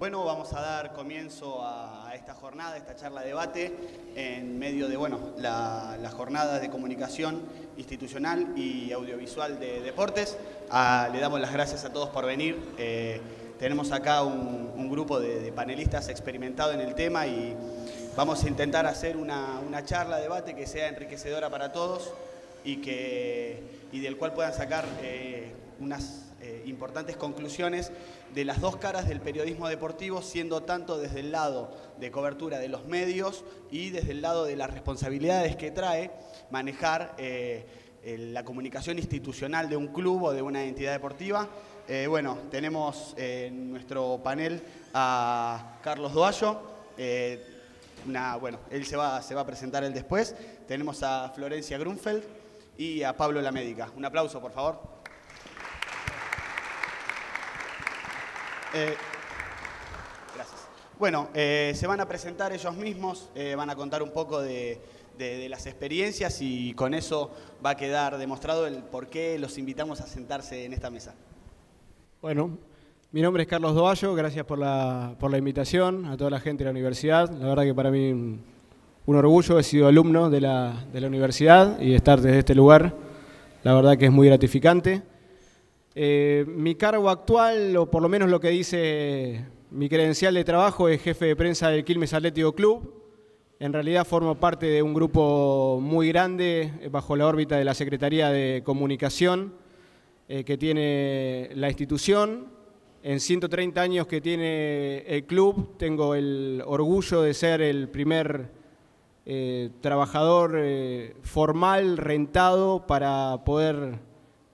Bueno, vamos a dar comienzo a esta jornada, esta charla debate, en medio de bueno, la, jornada de comunicación institucional y audiovisual de deportes. Ah, le damos las gracias a todos por venir. Eh, tenemos acá un, grupo de, panelistas experimentados en el tema y vamos a intentar hacer una, charla, debate que sea enriquecedora para todos y, que, y del cual puedan sacar eh, unas eh, importantes conclusiones de las dos caras del periodismo deportivo, siendo tanto desde el lado de cobertura de los medios y desde el lado de las responsabilidades que trae manejar eh, la comunicación institucional de un club o de una entidad deportiva. Eh, bueno, tenemos en nuestro panel a Carlos Doallo. bueno, él se va, se va a presentar el después. Tenemos a Florencia Grunfeld y a Pablo La Médica. Un aplauso, por favor. Eh, gracias. Bueno, eh, se van a presentar ellos mismos, eh, van a contar un poco de, las experiencias y con eso va a quedar demostrado el por qué los invitamos a sentarse en esta mesa. Bueno, mi nombre es Carlos Dovallo, gracias por la, invitación a toda la gente de la universidad. La verdad que para mí un orgullo, he sido alumno de la, de la universidad y estar desde este lugar, la verdad que es muy gratificante. Eh, mi cargo actual, o por lo menos lo que dice mi credencial de trabajo, es jefe de prensa del Quilmes Atlético Club. En realidad formo parte de un grupo muy grande eh, bajo la órbita de la Secretaría de Comunicación eh, que tiene la institución. En 130 años que tiene el club, tengo el orgullo de ser el primer trabajador formal, rentado, para poder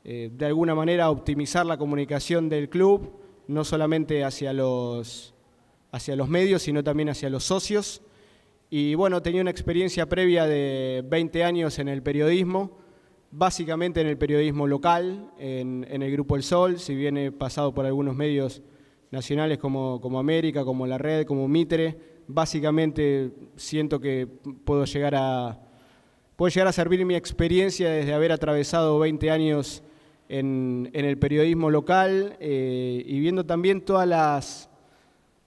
eh, de alguna manera optimizar la comunicación del club, no solamente hacia los, hacia los medios, sino también hacia los socios. Y bueno, tenía una experiencia previa de 20 años en el periodismo, básicamente en el periodismo local, en, el Grupo El Sol, si bien he pasado por algunos medios nacionales como, como América, como La Red, como Mitre, básicamente siento que puedo llegar a, puedo llegar a servir mi experiencia desde haber atravesado 20 años en, el periodismo local eh, y viendo también todas las,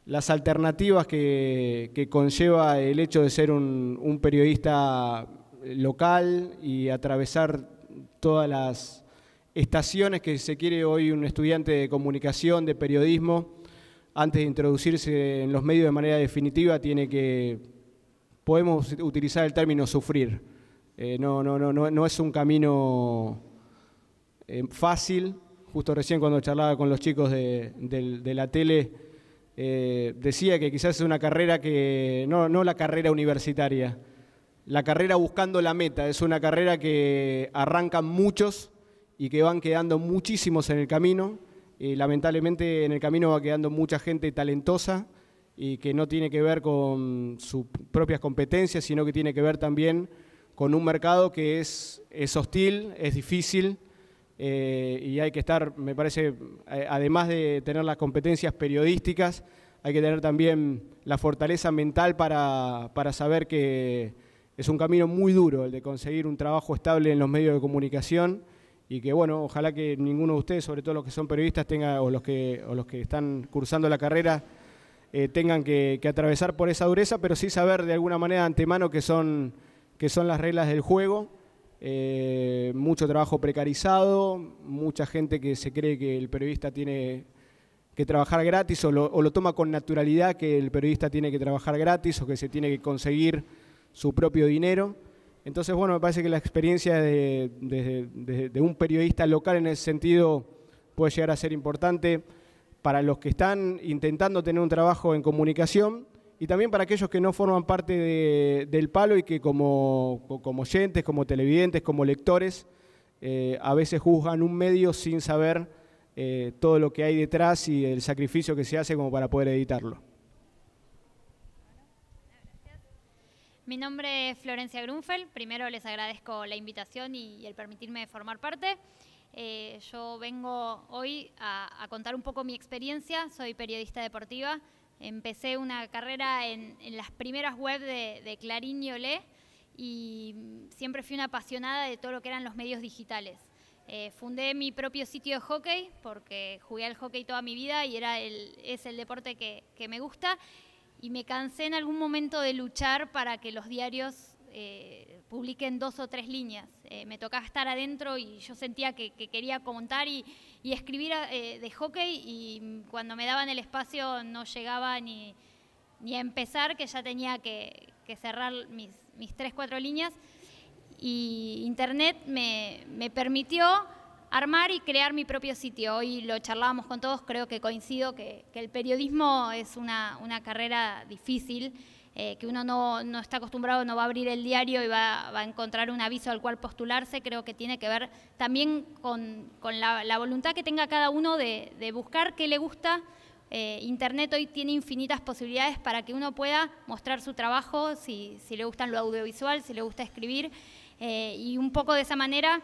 las alternativas que, conlleva el hecho de ser un, periodista local y atravesar todas las estaciones que se quiere hoy un estudiante de comunicación, de periodismo, antes de introducirse en los medios de manera definitiva, tiene que, podemos utilizar el término sufrir. Eh, no, no, no, no es un camino eh, fácil. Justo recién cuando charlaba con los chicos de, la tele, eh, decía que quizás es una carrera que, no, no la carrera universitaria, la carrera buscando la meta, es una carrera que arrancan muchos y que van quedando muchísimos en el camino. Y lamentablemente en el camino va quedando mucha gente talentosa y que no tiene que ver con sus propias competencias, sino que tiene que ver también con un mercado que es, es hostil, es difícil eh, y hay que estar, me parece, además de tener las competencias periodísticas, hay que tener también la fortaleza mental para, para saber que es un camino muy duro el de conseguir un trabajo estable en los medios de comunicación y que bueno, ojalá que ninguno de ustedes, sobre todo los que son periodistas tenga, o, los que, o los que están cursando la carrera, eh, tengan que, atravesar por esa dureza, pero sí saber de alguna manera antemano que son, que son las reglas del juego eh, mucho trabajo precarizado, mucha gente que se cree que el periodista tiene que trabajar gratis o lo, toma con naturalidad que el periodista tiene que trabajar gratis o que se tiene que conseguir su propio dinero. Entonces, bueno, me parece que la experiencia de, de un periodista local en ese sentido puede llegar a ser importante para los que están intentando tener un trabajo en comunicación y también para aquellos que no forman parte del palo y que como, como oyentes, como televidentes, como lectores, eh, a veces juzgan un medio sin saber eh, todo lo que hay detrás y el sacrificio que se hace como para poder editarlo. Mi nombre es Florencia Grunfeld. Primero les agradezco la invitación y, el permitirme formar parte. Eh, yo vengo hoy a, a contar un poco mi experiencia. Soy periodista deportiva. Empecé una carrera en, las primeras web de, Clarín y Olé y siempre fui una apasionada de todo lo que eran los medios digitales. eh, fundé mi propio sitio de hockey porque jugué al hockey toda mi vida y era el, es el deporte que, me gusta. Y me cansé en algún momento de luchar para que los diarios eh, publiquen dos o tres líneas. Eh, me tocaba estar adentro y yo sentía que, quería comentar y, escribir de hockey y cuando me daban el espacio no llegaba ni, ni a empezar, que ya tenía que, cerrar mis, mis tres, cuatro líneas y Internet me, permitió armar y crear mi propio sitio. Hoy lo charlábamos con todos, creo que coincido que, el periodismo es una, carrera difícil, eh, que uno no, está acostumbrado, no va a abrir el diario y va, a encontrar un aviso al cual postularse, creo que tiene que ver también con, la, voluntad que tenga cada uno de, buscar qué le gusta. Eh, Internet hoy tiene infinitas posibilidades para que uno pueda mostrar su trabajo, si, si le gusta lo audiovisual, si le gusta escribir. Eh, y un poco de esa manera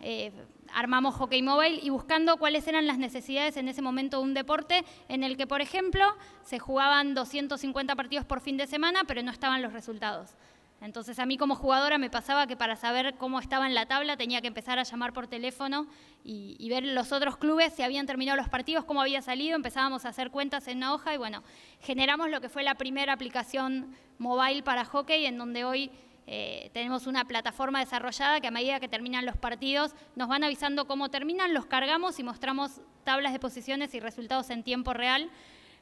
eh, armamos Hockey Mobile y buscando cuáles eran las necesidades en ese momento de un deporte en el que, por ejemplo, se jugaban 250 partidos por fin de semana, pero no estaban los resultados. Entonces a mí como jugadora me pasaba que para saber cómo estaba en la tabla tenía que empezar a llamar por teléfono y, y, ver los otros clubes si habían terminado los partidos, cómo había salido, empezábamos a hacer cuentas en una hoja y bueno, generamos lo que fue la primera aplicación mobile para hockey en donde hoy eh, tenemos una plataforma desarrollada que a medida que terminan los partidos nos van avisando cómo terminan, los cargamos y mostramos tablas de posiciones y resultados en tiempo real,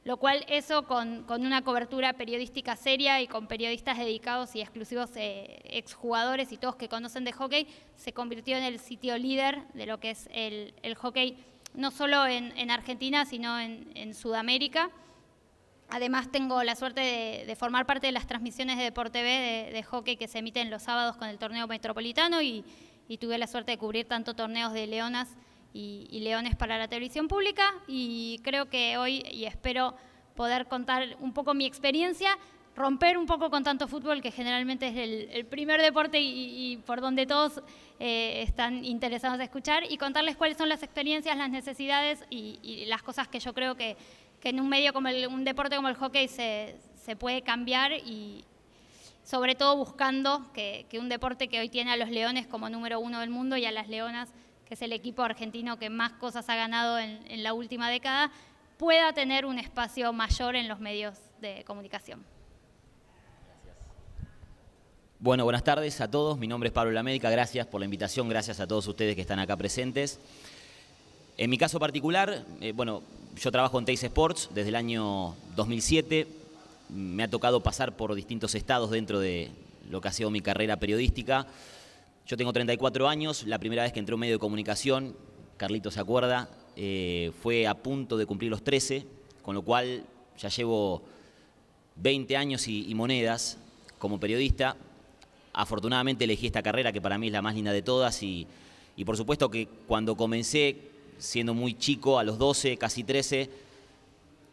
lo cual eso con, una cobertura periodística seria y con periodistas dedicados y exclusivos eh, exjugadores y todos que conocen de hockey, se convirtió en el sitio líder de lo que es el, hockey, no solo en, Argentina, sino en Sudamérica. Además tengo la suerte de, formar parte de las transmisiones de Deporte TV de, hockey que se emiten los sábados con el torneo metropolitano y, tuve la suerte de cubrir tanto torneos de leonas y, leones para la televisión pública y creo que hoy y espero poder contar un poco mi experiencia, romper un poco con tanto fútbol que generalmente es el, primer deporte y, por donde todos eh, están interesados en escuchar y contarles cuáles son las experiencias, las necesidades y las cosas que yo creo que que en un medio como un deporte como el hockey se, puede cambiar y sobre todo buscando que, un deporte que hoy tiene a los leones como número uno del mundo y a las leonas, que es el equipo argentino que más cosas ha ganado en, la última década, pueda tener un espacio mayor en los medios de comunicación. Bueno, buenas tardes a todos. Mi nombre es Pablo Lamérica. Gracias por la invitación. Gracias a todos ustedes que están acá presentes. En mi caso particular, eh, bueno, yo trabajo en Teis Sports desde el año 2007. Me ha tocado pasar por distintos estados dentro de lo que ha sido mi carrera periodística. Yo tengo 34 años, la primera vez que entré a un medio de comunicación, Carlito se acuerda, eh, fue a punto de cumplir los 13, con lo cual ya llevo 20 años y, monedas como periodista. Afortunadamente elegí esta carrera que para mí es la más linda de todas y, y por supuesto que cuando comencé siendo muy chico, a los 12, casi 13,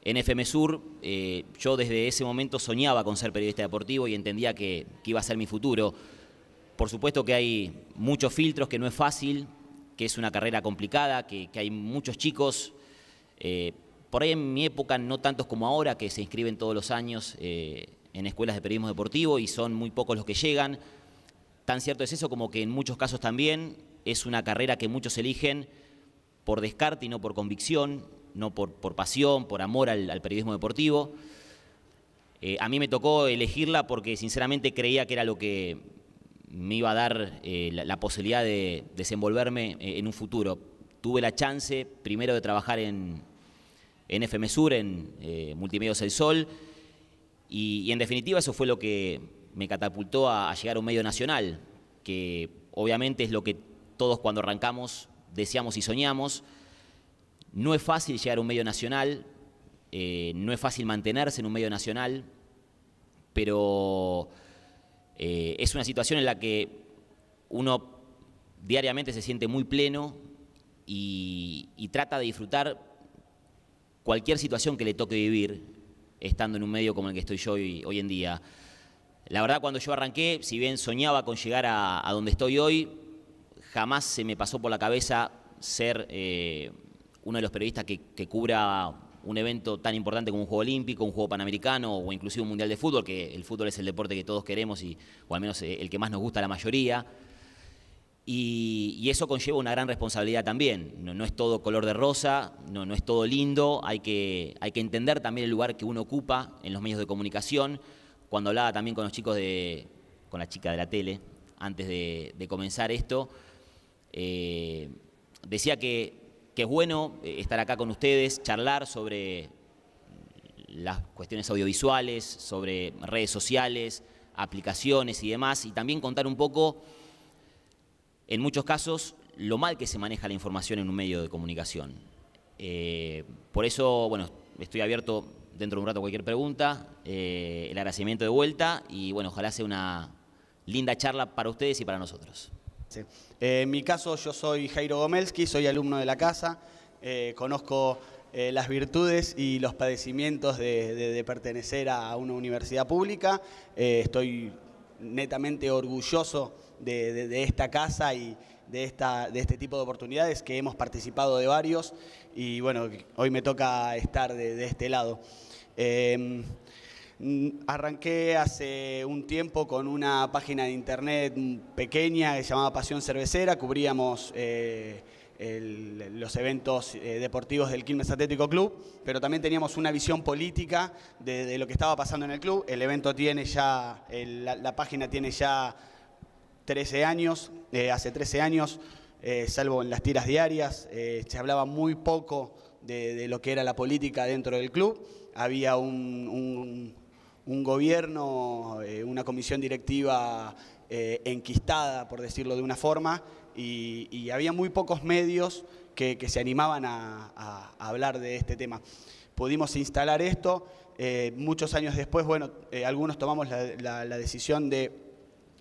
en FM Sur, eh, yo desde ese momento soñaba con ser periodista deportivo y entendía que, iba a ser mi futuro. Por supuesto que hay muchos filtros, que no es fácil, que es una carrera complicada, que, hay muchos chicos, eh, por ahí en mi época no tantos como ahora, que se inscriben todos los años eh, en escuelas de periodismo deportivo y son muy pocos los que llegan. Tan cierto es eso como que en muchos casos también es una carrera que muchos eligen por descarte y no por convicción, no por, por pasión, por amor al, periodismo deportivo. Eh, a mí me tocó elegirla porque sinceramente creía que era lo que me iba a dar eh, la, posibilidad de desenvolverme eh, en un futuro. Tuve la chance primero de trabajar en, en FM Sur, en Multimedios El Sol, y, en definitiva eso fue lo que me catapultó a, a llegar a un medio nacional, que obviamente es lo que todos cuando arrancamos deseamos y soñamos. No es fácil llegar a un medio nacional, eh, no es fácil mantenerse en un medio nacional, pero eh, es una situación en la que uno diariamente se siente muy pleno y, trata de disfrutar cualquier situación que le toque vivir estando en un medio como el que estoy yo hoy, en día. La verdad, cuando yo arranqué, si bien soñaba con llegar a donde estoy hoy, jamás se me pasó por la cabeza ser eh, uno de los periodistas que, cubra un evento tan importante como un Juego Olímpico, un Juego Panamericano o inclusive un Mundial de Fútbol, que el fútbol es el deporte que todos queremos y, o al menos eh, el que más nos gusta a la mayoría. Y, eso conlleva una gran responsabilidad también. No, es todo color de rosa, no, es todo lindo, hay que, hay que entender también el lugar que uno ocupa en los medios de comunicación. Cuando hablaba también con los chicos de, con la chica de la tele, antes de, comenzar esto, eh, decía que, es bueno eh, estar acá con ustedes, charlar sobre las cuestiones audiovisuales, sobre redes sociales, aplicaciones y demás, y también contar un poco en muchos casos, lo mal que se maneja la información en un medio de comunicación. Eh, por eso, bueno, estoy abierto dentro de un rato a cualquier pregunta, eh, el agradecimiento de vuelta y, bueno, ojalá sea una linda charla para ustedes y para nosotros. Eh, en mi caso, yo soy Jairo Gomelski, soy alumno de la casa, conozco las virtudes y los padecimientos de, pertenecer a una universidad pública, estoy netamente orgulloso de, esta casa y de, esta, de este tipo de oportunidades, que hemos participado de varios. Y bueno, hoy me toca estar de, este lado. Arranqué hace un tiempo con una página de internet pequeña que se llamaba Pasión Cervecera, cubríamos eh, los eventos eh, deportivos del Quilmes Atlético Club, pero también teníamos una visión política de, lo que estaba pasando en el club. El evento tiene ya, la página tiene ya 13 años, eh, hace 13 años, salvo en las tiras diarias, se hablaba muy poco de, lo que era la política dentro del club. Había un, gobierno, una comisión directiva enquistada, por decirlo de una forma, y, había muy pocos medios que, se animaban a, hablar de este tema. Pudimos instalar esto, muchos años después, bueno, algunos tomamos la decisión de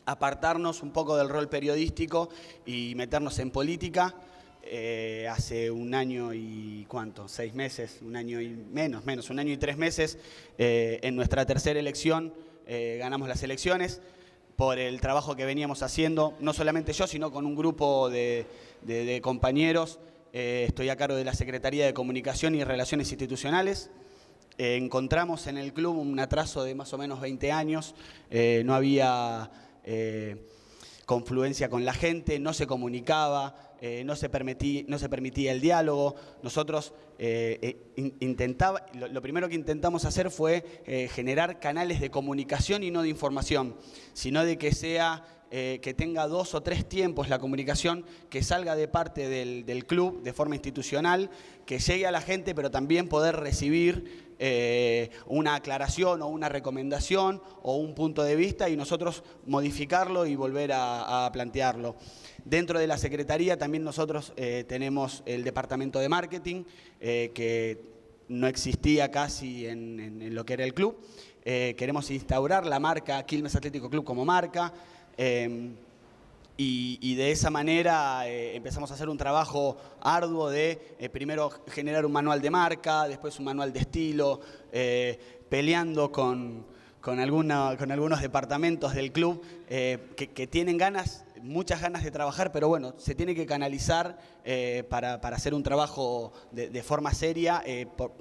apartarnos un poco del rol periodístico y meternos en política. Eh, hace un año y cuánto, seis meses, un año y menos, menos, un año y tres meses, eh, en nuestra tercera elección eh, ganamos las elecciones por el trabajo que veníamos haciendo, no solamente yo, sino con un grupo de, compañeros. estoy a cargo de la Secretaría de Comunicación y Relaciones Institucionales. encontramos en el club un atraso de más o menos 20 años, no había confluencia con la gente, no se comunicaba, eh, no, se no se permitía el diálogo. Nosotros eh, intentaba, lo, primero que intentamos hacer fue generar canales de comunicación y no de información, sino de que sea que tenga dos o tres tiempos la comunicación, que salga de parte del, club de forma institucional, que llegue a la gente, pero también poder recibir eh, una aclaración o una recomendación o un punto de vista y nosotros modificarlo y volver a, plantearlo. Dentro de la Secretaría también nosotros eh, tenemos el Departamento de Marketing, eh, que no existía casi en, lo que era el club. queremos instaurar la marca Quilmes Atlético Club como marca. Y, de esa manera eh, empezamos a hacer un trabajo arduo de eh, primero generar un manual de marca, después un manual de estilo, eh, peleando con, con, alguna, con, algunos departamentos del club que, tienen ganas, muchas ganas de trabajar, pero bueno, se tiene que canalizar para, para, hacer un trabajo de, de forma seria. Por,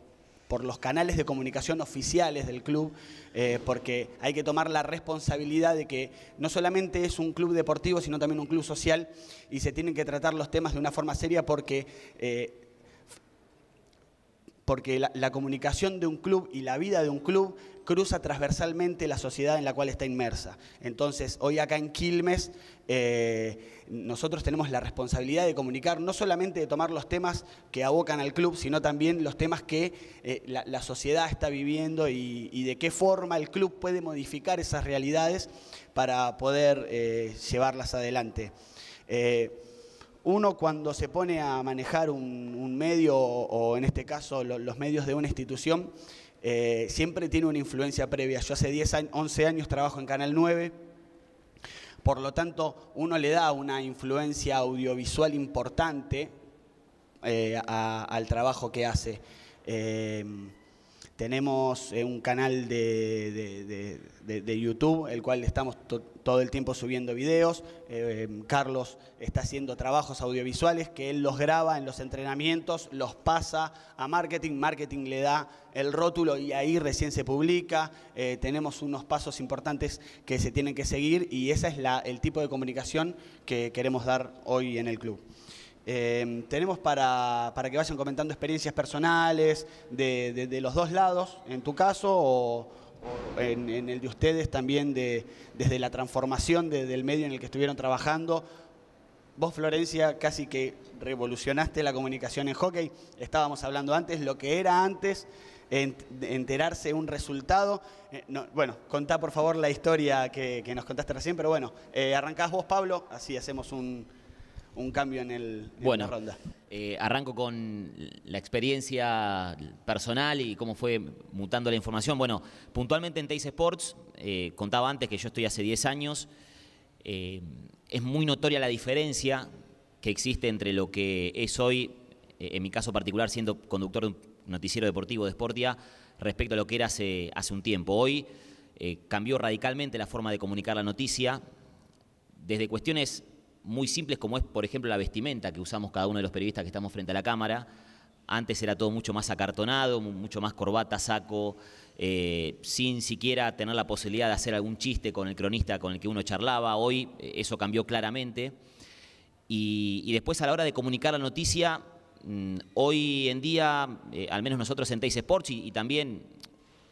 por los canales de comunicación oficiales del club, eh, porque hay que tomar la responsabilidad de que no solamente es un club deportivo, sino también un club social, y se tienen que tratar los temas de una forma seria porque... Eh, porque la, comunicación de un club y la vida de un club cruza transversalmente la sociedad en la cual está inmersa. Entonces, hoy acá en Quilmes, eh, nosotros tenemos la responsabilidad de comunicar, no solamente de tomar los temas que abocan al club, sino también los temas que eh, la, sociedad está viviendo y, de qué forma el club puede modificar esas realidades para poder eh, llevarlas adelante uno cuando se pone a manejar un, medio, o, en este caso los medios de una institución, eh, siempre tiene una influencia previa. Yo hace 10, 11 años trabajo en Canal 9, por lo tanto uno le da una influencia audiovisual importante eh, al trabajo que hace. Eh, tenemos eh, un canal de, YouTube, el cual estamos todo el tiempo subiendo videos. Eh, Carlos está haciendo trabajos audiovisuales que él los graba en los entrenamientos, los pasa a marketing, marketing le da el rótulo y ahí recién se publica. Eh, tenemos unos pasos importantes que se tienen que seguir y ese es el tipo de comunicación que queremos dar hoy en el club. Em, tenemos para, que vayan comentando experiencias personales de, los dos lados, en tu caso, o, en, el de ustedes también, de, desde la transformación del medio en el que estuvieron trabajando. Vos, Florencia, casi que revolucionaste la comunicación en hockey. Estábamos hablando antes, lo que era antes, enterarse un resultado. Eh, bueno, contá por favor la historia que, nos contaste recién, pero bueno, eh, arrancás vos, Pablo, así hacemos un, un cambio en, el, bueno, la ronda. Eh, arranco con la experiencia personal y cómo fue mutando la información. Bueno, puntualmente en Teis Sports, eh, contaba antes que yo estoy hace 10 años, eh, es muy notoria la diferencia que existe entre lo que es hoy, en mi caso particular siendo conductor de un noticiero deportivo de Sportia, respecto a lo que era hace, hace un tiempo. Hoy cambió radicalmente la forma de comunicar la noticia, desde cuestiones muy simples como es, por ejemplo, la vestimenta que usamos cada uno de los periodistas que estamos frente a la cámara. Antes era todo mucho más acartonado, mucho más corbata, saco, eh, sin siquiera tener la posibilidad de hacer algún chiste con el cronista con el que uno charlaba. Hoy eh, eso cambió claramente. Y, después a la hora de comunicar la noticia, mm, hoy en día, eh, al menos nosotros en Teis Sports y, y también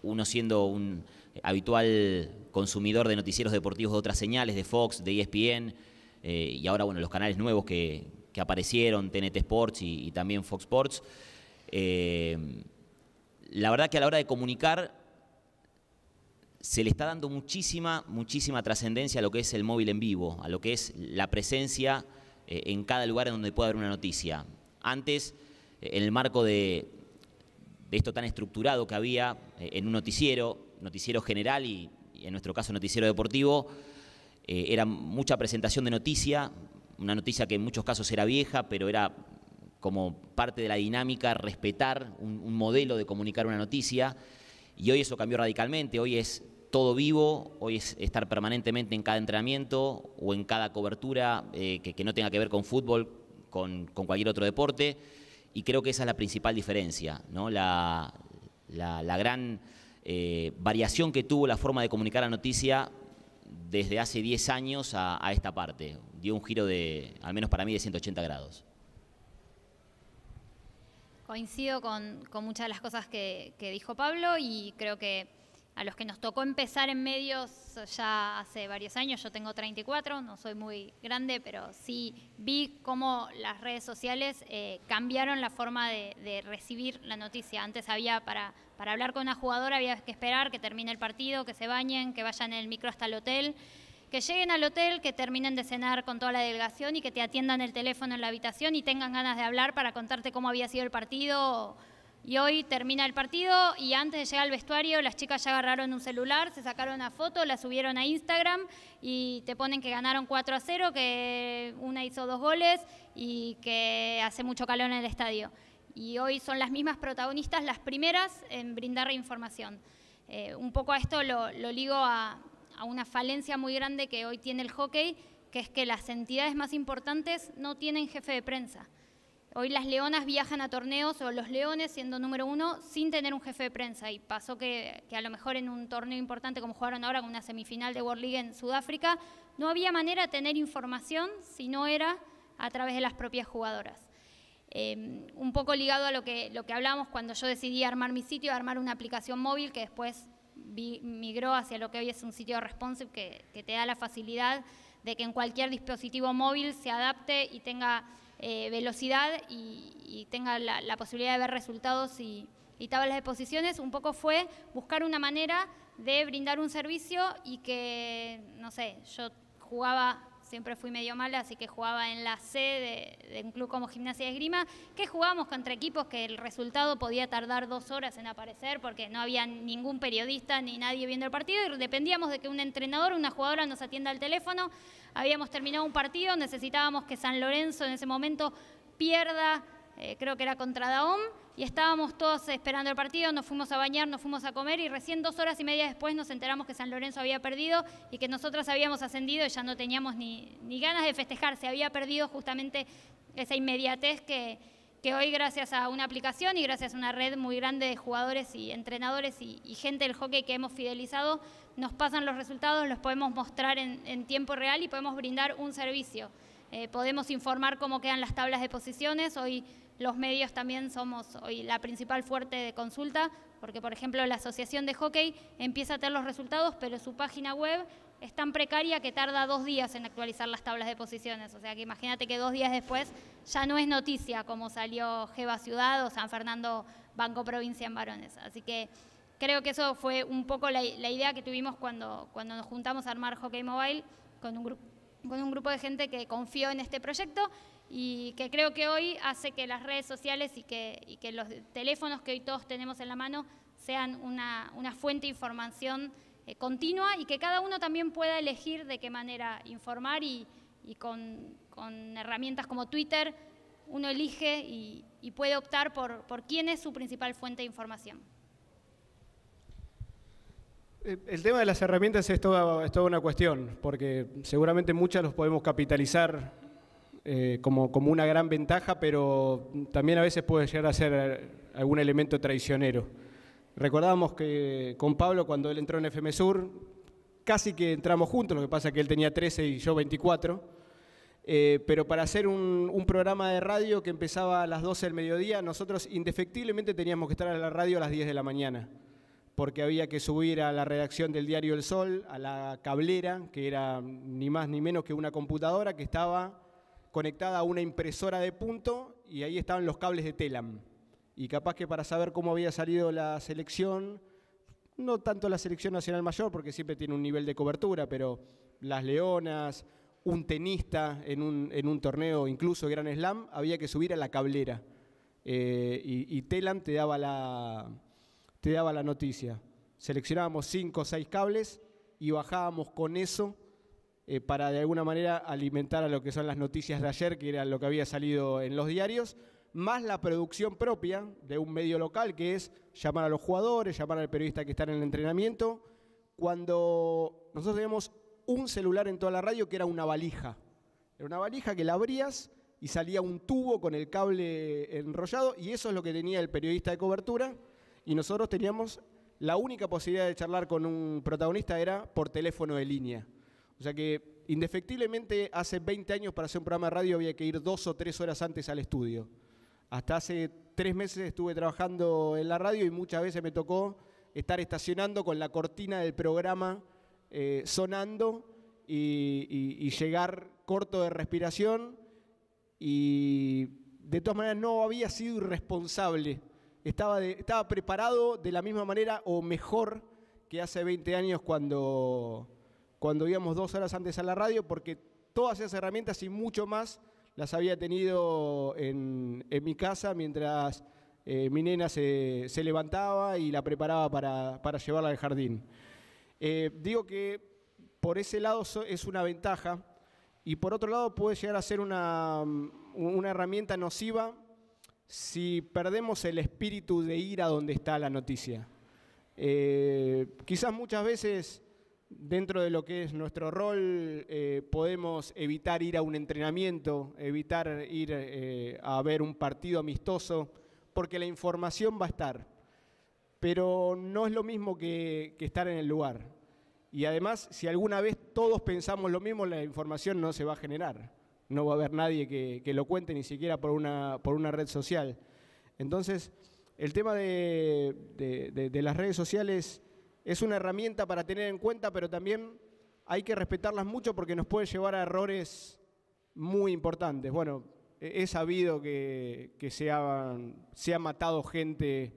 uno siendo un habitual consumidor de noticieros deportivos de otras señales, de Fox, de ESPN, eh, y ahora, bueno, los canales nuevos que, aparecieron, TNT Sports y, también Fox Sports. Eh, la verdad que a la hora de comunicar se le está dando muchísima, muchísima trascendencia a lo que es el móvil en vivo, a lo que es la presencia eh, en cada lugar en donde pueda haber una noticia. Antes, en el marco de esto tan estructurado que había en un noticiero, noticiero general y en nuestro caso noticiero deportivo, eh, era mucha presentación de noticia, una noticia que en muchos casos era vieja, pero era como parte de la dinámica respetar un, modelo de comunicar una noticia. Y hoy eso cambió radicalmente, hoy es todo vivo, hoy es estar permanentemente en cada entrenamiento o en cada cobertura eh, que, no tenga que ver con fútbol, con, cualquier otro deporte. Y creo que esa es la principal diferencia, ¿no? la, gran eh, variación que tuvo la forma de comunicar la noticia desde hace 10 años a, esta parte. Dio un giro de, al menos para mí, de 180 grados. Coincido con, muchas de las cosas que, dijo Pablo y creo que a los que nos tocó empezar en medios ya hace varios años, yo tengo 34, no soy muy grande, pero sí vi cómo las redes sociales eh, cambiaron la forma de, de, recibir la noticia. Antes había para para hablar con una jugadora había que esperar que termine el partido, que se bañen, que vayan en el micro hasta el hotel, que lleguen al hotel, que terminen de cenar con toda la delegación y que te atiendan el teléfono en la habitación y tengan ganas de hablar para contarte cómo había sido el partido. Y hoy termina el partido y antes de llegar al vestuario las chicas ya agarraron un celular, se sacaron una foto, la subieron a Instagram y te ponen que ganaron 4 a 0, que una hizo dos goles y que hace mucho calor en el estadio y hoy son las mismas protagonistas las primeras en brindar información. Eh, un poco a esto lo, ligo a, una falencia muy grande que hoy tiene el hockey, que es que las entidades más importantes no tienen jefe de prensa. Hoy las leonas viajan a torneos o los leones siendo número uno sin tener un jefe de prensa y pasó que, que, a lo mejor en un torneo importante como jugaron ahora con una semifinal de World League en Sudáfrica, no había manera de tener información si no era a través de las propias jugadoras. Em, un poco ligado a lo que, lo que hablábamos cuando yo decidí armar mi sitio, armar una aplicación móvil que después migró hacia lo que hoy es un sitio responsive que, te da la facilidad de que en cualquier dispositivo móvil se adapte y tenga eh, velocidad y, tenga la, posibilidad de ver resultados y, y tablas de posiciones, un poco fue buscar una manera de brindar un servicio y que, no sé, yo jugaba siempre fui medio mala, así que jugaba en la C de, un club como Gimnasia de Esgrima, que jugábamos contra equipos que el resultado podía tardar dos horas en aparecer porque no había ningún periodista ni nadie viendo el partido y dependíamos de que un entrenador una jugadora nos atienda al teléfono. Habíamos terminado un partido, necesitábamos que San Lorenzo en ese momento pierda, eh, creo que era contra Daom, y estábamos todos esperando el partido, nos fuimos a bañar, nos fuimos a comer y recién dos horas y media después nos enteramos que San Lorenzo había perdido y que nosotras habíamos ascendido y ya no teníamos ni, ni ganas de festejar, se había perdido justamente esa inmediatez que, que hoy gracias a una aplicación y gracias a una red muy grande de jugadores y entrenadores y, gente del hockey que hemos fidelizado, nos pasan los resultados, los podemos mostrar en, tiempo real y podemos brindar un servicio. Eh, podemos informar cómo quedan las tablas de posiciones. Hoy los medios también somos hoy la principal fuerte de consulta, porque por ejemplo la Asociación de Hockey empieza a tener los resultados, pero su página web es tan precaria que tarda dos días en actualizar las tablas de posiciones. O sea que imagínate que dos días después ya no es noticia como salió Jeva Ciudad o San Fernando Banco Provincia en varones. Así que creo que eso fue un poco la, idea que tuvimos cuando, cuando nos juntamos a armar Hockey Mobile con un grupo de gente que confió en este proyecto y que creo que hoy hace que las redes sociales y que, los teléfonos que hoy todos tenemos en la mano sean una, fuente de información eh, continua y que cada uno también pueda elegir de qué manera informar y, con, herramientas como Twitter uno elige y, puede optar por, por quién es su principal fuente de información. Eh, el tema de las herramientas es toda, es toda una cuestión, porque seguramente muchas los podemos capitalizar eh, como, como, una gran ventaja, pero también a veces puede llegar a ser algún elemento traicionero. Recordábamos que con Pablo, cuando él entró en FM Sur, casi que entramos juntos, lo que pasa es que él tenía 13 y yo 24, eh, pero para hacer un, un, programa de radio que empezaba a las 12 del mediodía, nosotros indefectiblemente teníamos que estar a la radio a las 10 de la mañana, porque había que subir a la redacción del diario El Sol, a la cablera, que era ni más ni menos que una computadora que estaba conectada a una impresora de punto y ahí estaban los cables de Telam. Y capaz que para saber cómo había salido la selección, no tanto la selección nacional mayor, porque siempre tiene un nivel de cobertura, pero las leonas, un tenista en un, en un torneo, incluso Gran Slam, había que subir a la cablera. Eh, y, Telam te daba, la, te daba la noticia. Seleccionábamos cinco o seis cables y bajábamos con eso eh, para de alguna manera alimentar a lo que son las noticias de ayer, que era lo que había salido en los diarios, más la producción propia de un medio local, que es llamar a los jugadores, llamar al periodista que está en el entrenamiento. Cuando nosotros teníamos un celular en toda la radio que era una valija. Era una valija que la abrías y salía un tubo con el cable enrollado y eso es lo que tenía el periodista de cobertura y nosotros teníamos la única posibilidad de charlar con un protagonista era por teléfono de línea. O sea que indefectiblemente hace 20 años para hacer un programa de radio había que ir dos o tres horas antes al estudio. Hasta hace tres meses estuve trabajando en la radio y muchas veces me tocó estar estacionando con la cortina del programa eh, sonando y, llegar corto de respiración y de todas maneras no había sido irresponsable. Estaba, estaba preparado de la misma manera o mejor que hace 20 años cuando cuando íbamos dos horas antes a la radio, porque todas esas herramientas y mucho más las había tenido en, mi casa mientras eh, mi nena se, levantaba y la preparaba para, llevarla al jardín. Eh, digo que por ese lado es una ventaja y por otro lado puede llegar a ser una, una herramienta nociva si perdemos el espíritu de ir a donde está la noticia. Eh, quizás muchas veces dentro de lo que es nuestro rol, eh, podemos evitar ir a un entrenamiento, evitar ir eh, a ver un partido amistoso, porque la información va a estar. Pero no es lo mismo que, estar en el lugar. Y además, si alguna vez todos pensamos lo mismo, la información no se va a generar. No va a haber nadie que, lo cuente, ni siquiera por una, por una red social. Entonces, el tema de las redes sociales es una herramienta para tener en cuenta, pero también hay que respetarlas mucho porque nos puede llevar a errores muy importantes. Bueno, he sabido que, se, ha, matado gente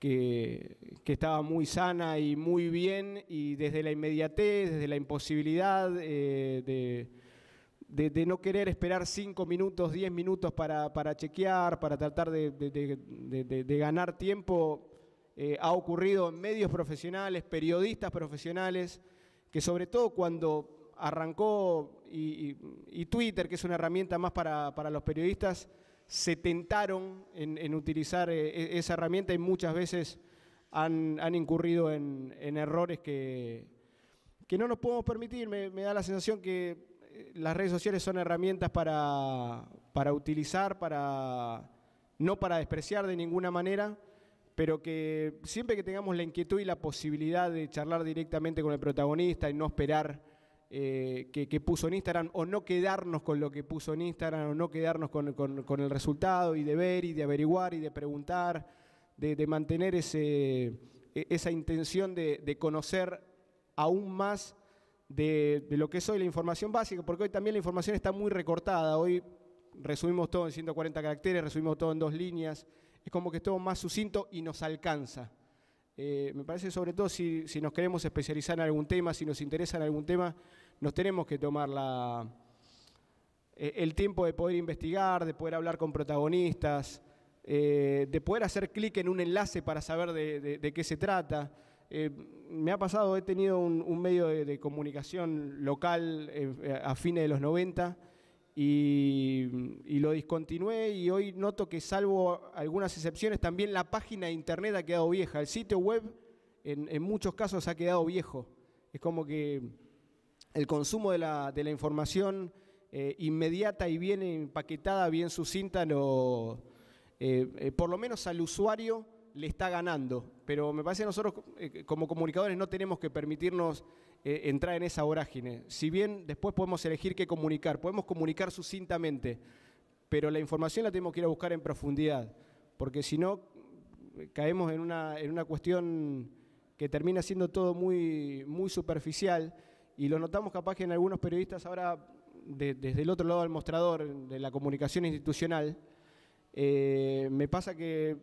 que, estaba muy sana y muy bien y desde la inmediatez, desde la imposibilidad eh, de, no querer esperar cinco minutos, diez minutos para, para chequear, para tratar de ganar tiempo, eh, ha ocurrido en medios profesionales, periodistas profesionales, que sobre todo cuando arrancó y, Twitter, que es una herramienta más para, los periodistas, se tentaron en, utilizar e, esa herramienta y muchas veces han, incurrido en, errores que, que, no nos podemos permitir. Me, da la sensación que eh, las redes sociales son herramientas para, para utilizar, para no para despreciar de ninguna manera, pero que siempre que tengamos la inquietud y la posibilidad de charlar directamente con el protagonista y no esperar eh, que, puso en Instagram, o no quedarnos con lo que puso en Instagram, o no quedarnos con, el resultado, y de ver, y de averiguar, y de preguntar, de, mantener ese, e, esa intención de, conocer aún más de, de, lo que es hoy la información básica, porque hoy también la información está muy recortada, hoy resumimos todo en 140 caracteres, resumimos todo en dos líneas, es como que es todo más sucinto y nos alcanza. Eh, me parece sobre todo si, nos queremos especializar en algún tema, si nos interesa en algún tema, nos tenemos que tomar la, eh, el tiempo de poder investigar, de poder hablar con protagonistas, eh, de poder hacer clic en un enlace para saber de, qué se trata. me ha pasado, he tenido un, medio de, comunicación local a fines de los 90 y, lo discontinué y hoy noto que salvo algunas excepciones, también la página de internet ha quedado vieja. El sitio web en, muchos casos ha quedado viejo. Es como que el consumo de la, información eh, inmediata y bien empaquetada, bien sucinta, no, eh, eh, por lo menos al usuario le está ganando. Pero me parece que nosotros como comunicadores no tenemos que permitirnos eh, entrar en esa vorágine. Si bien después podemos elegir qué comunicar, podemos comunicar sucintamente, pero la información la tenemos que ir a buscar en profundidad, porque si no caemos en una, en una cuestión que termina siendo todo muy, muy superficial y lo notamos capaz que en algunos periodistas ahora, desde el otro lado del mostrador, de la comunicación institucional, eh, me pasa que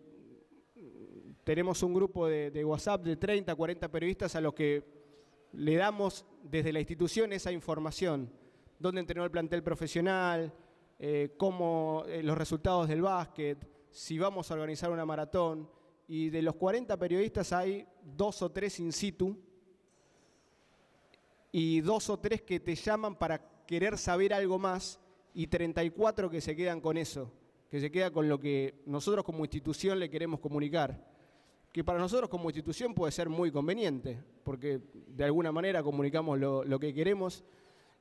tenemos un grupo de, de WhatsApp de 30, 40 periodistas a los que le damos desde la institución esa información, dónde entrenó el plantel profesional, eh, cómo eh, los resultados del básquet, si vamos a organizar una maratón. Y de los 40 periodistas hay dos o tres in situ y dos o tres que te llaman para querer saber algo más y 34 que se quedan con eso, que se quedan con lo que nosotros como institución le queremos comunicar que para nosotros como institución puede ser muy conveniente, porque de alguna manera comunicamos lo, que queremos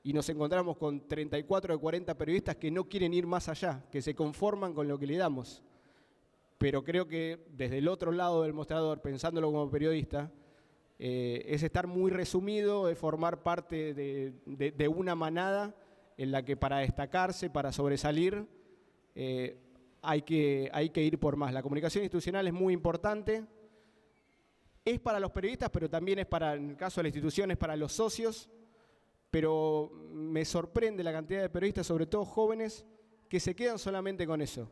y nos encontramos con 34 de 40 periodistas que no quieren ir más allá, que se conforman con lo que le damos. Pero creo que desde el otro lado del mostrador, pensándolo como periodista, eh, es estar muy resumido, es formar parte de, una manada en la que para destacarse, para sobresalir, eh, hay, que, hay que ir por más. La comunicación institucional es muy importante, es para los periodistas, pero también es para, en el caso de la institución, es para los socios, pero me sorprende la cantidad de periodistas, sobre todo jóvenes, que se quedan solamente con eso,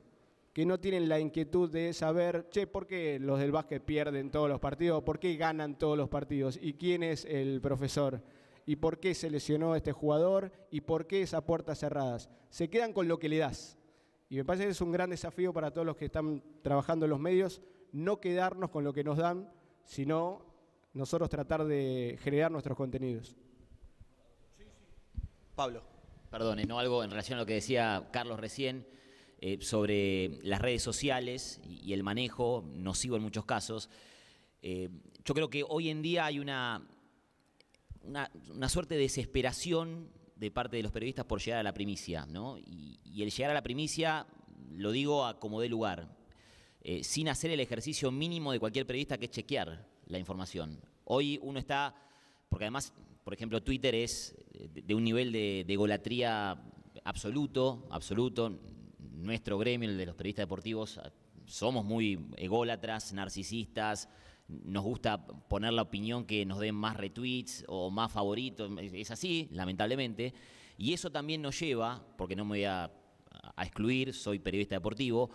que no tienen la inquietud de saber, che, ¿por qué los del básquet pierden todos los partidos? ¿Por qué ganan todos los partidos? ¿Y quién es el profesor? ¿Y por qué se lesionó este jugador? ¿Y por qué esas puertas cerradas? Se quedan con lo que le das. Y me parece que es un gran desafío para todos los que están trabajando en los medios, no quedarnos con lo que nos dan, sino nosotros tratar de generar nuestros contenidos. Pablo. Perdone, no algo en relación a lo que decía Carlos recién eh, sobre las redes sociales y, el manejo nocivo en muchos casos. Eh, yo creo que hoy en día hay una, una, suerte de desesperación de parte de los periodistas por llegar a la primicia, ¿no? Y, y el llegar a la primicia lo digo a como dé lugar. Eh, sin hacer el ejercicio mínimo de cualquier periodista que es chequear la información. Hoy uno está, porque además, por ejemplo, Twitter es de, un nivel de, de golatría absoluto, absoluto. Nuestro gremio, el de los periodistas deportivos, somos muy ególatras, narcisistas, nos gusta poner la opinión que nos den más retweets o más favoritos, es así, lamentablemente, y eso también nos lleva, porque no me voy a excluir, soy periodista deportivo,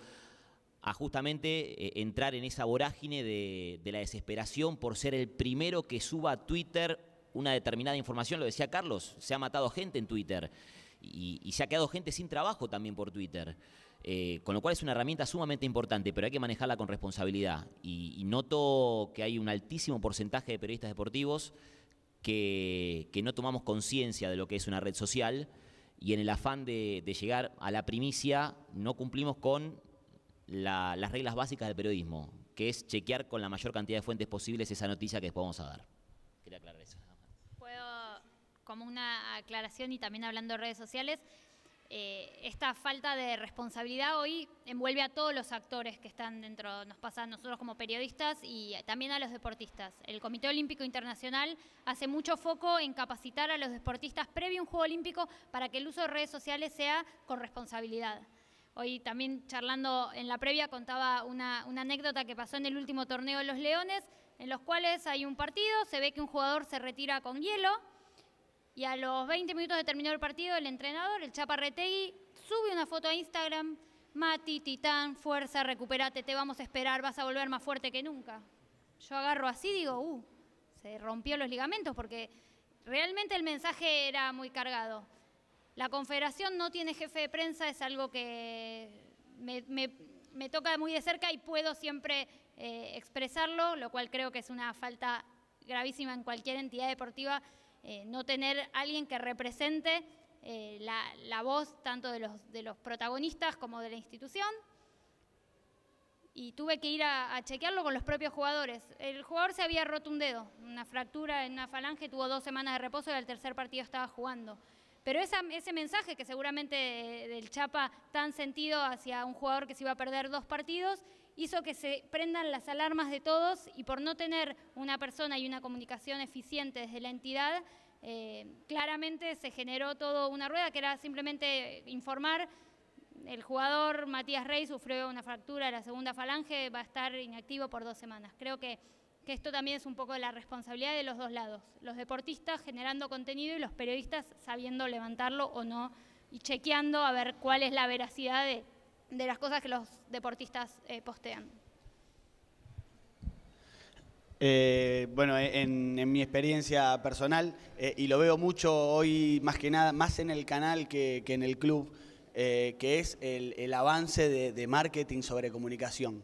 a justamente eh, entrar en esa vorágine de, la desesperación por ser el primero que suba a Twitter una determinada información. Lo decía Carlos, se ha matado gente en Twitter y, se ha quedado gente sin trabajo también por Twitter. Eh, con lo cual es una herramienta sumamente importante, pero hay que manejarla con responsabilidad. Y, noto que hay un altísimo porcentaje de periodistas deportivos que, que no tomamos conciencia de lo que es una red social y en el afán de, llegar a la primicia no cumplimos con las reglas básicas del periodismo, que es chequear con la mayor cantidad de fuentes posibles esa noticia que después vamos a dar. Quería aclarar eso. Como una aclaración y también hablando de redes sociales, eh, esta falta de responsabilidad hoy envuelve a todos los actores que están dentro, nos pasa a nosotros como periodistas y también a los deportistas. El Comité Olímpico Internacional hace mucho foco en capacitar a los deportistas previo a un Juego Olímpico para que el uso de redes sociales sea con responsabilidad. Hoy también charlando en la previa contaba una, anécdota que pasó en el último torneo de los Leones, en los cuales hay un partido, se ve que un jugador se retira con hielo, y a los 20 minutos de terminar el partido, el entrenador, el Chapa Retegui, sube una foto a Instagram. Mati, Titán, fuerza, recupérate, te vamos a esperar, vas a volver más fuerte que nunca. Yo agarro así digo, uh, se rompió los ligamentos porque realmente el mensaje era muy cargado. La confederación no tiene jefe de prensa, es algo que me, toca muy de cerca y puedo siempre eh, expresarlo, lo cual creo que es una falta gravísima en cualquier entidad deportiva eh, no tener alguien que represente eh, la, voz tanto de los, de los protagonistas como de la institución. Y tuve que ir a, chequearlo con los propios jugadores. El jugador se había roto un dedo, una fractura en una falange, tuvo dos semanas de reposo y al tercer partido estaba jugando. Pero ese mensaje que seguramente del Chapa tan sentido hacia un jugador que se iba a perder dos partidos, hizo que se prendan las alarmas de todos y por no tener una persona y una comunicación eficiente desde la entidad, eh, claramente se generó toda una rueda que era simplemente informar. El jugador Matías Rey sufrió una fractura de la segunda falange, va a estar inactivo por dos semanas. Creo que que esto también es un poco de la responsabilidad de los dos lados, los deportistas generando contenido y los periodistas sabiendo levantarlo o no y chequeando a ver cuál es la veracidad de, las cosas que los deportistas eh, postean. Eh, bueno, en, mi experiencia personal, eh, y lo veo mucho hoy más que nada, más en el canal que, en el club, que es el, avance de, marketing sobre comunicación.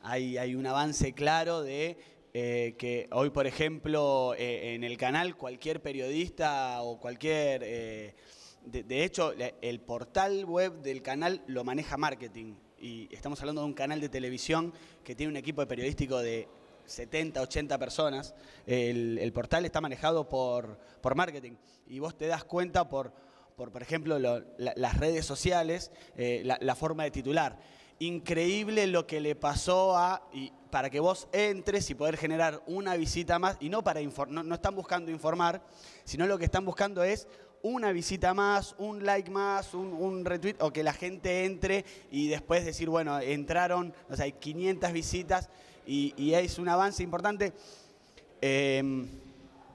Hay, hay un avance claro de eh, que hoy, por ejemplo, eh, en el canal cualquier periodista o cualquier... Eh, de, hecho, el portal web del canal lo maneja marketing. Y estamos hablando de un canal de televisión que tiene un equipo de periodístico de 70, 80 personas. El, portal está manejado por, por, marketing. Y vos te das cuenta por, por, por ejemplo, las redes sociales, la, forma de titular increíble lo que le pasó a, y para que vos entres y poder generar una visita más, y no para no, no están buscando informar, sino lo que están buscando es una visita más, un like más, un, retweet, o que la gente entre y después decir, bueno, entraron, o sea, hay 500 visitas y, es un avance importante. Em,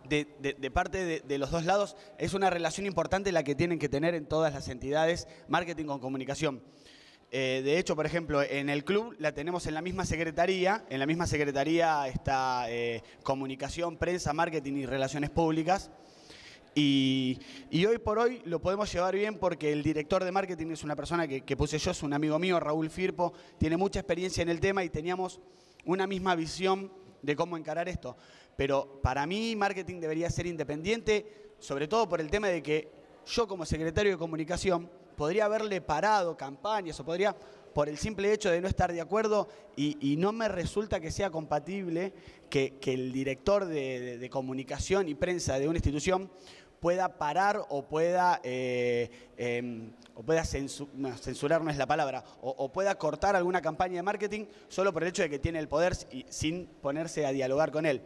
de, parte de, de, los dos lados, es una relación importante la que tienen que tener en todas las entidades, marketing con comunicación. Eh, de hecho, por ejemplo, en el club la tenemos en la misma secretaría. En la misma secretaría está eh, comunicación, prensa, marketing y relaciones públicas. Y, hoy por hoy lo podemos llevar bien porque el director de marketing es una persona que, puse yo, es un amigo mío, Raúl Firpo, tiene mucha experiencia en el tema y teníamos una misma visión de cómo encarar esto. Pero para mí marketing debería ser independiente, sobre todo por el tema de que yo como secretario de comunicación podría haberle parado campañas o podría, por el simple hecho de no estar de acuerdo, y, no me resulta que sea compatible que, el director de, comunicación y prensa de una institución pueda parar o pueda, eh, em, o pueda censurar, no es la palabra, o, pueda cortar alguna campaña de marketing solo por el hecho de que tiene el poder y, sin ponerse a dialogar con él.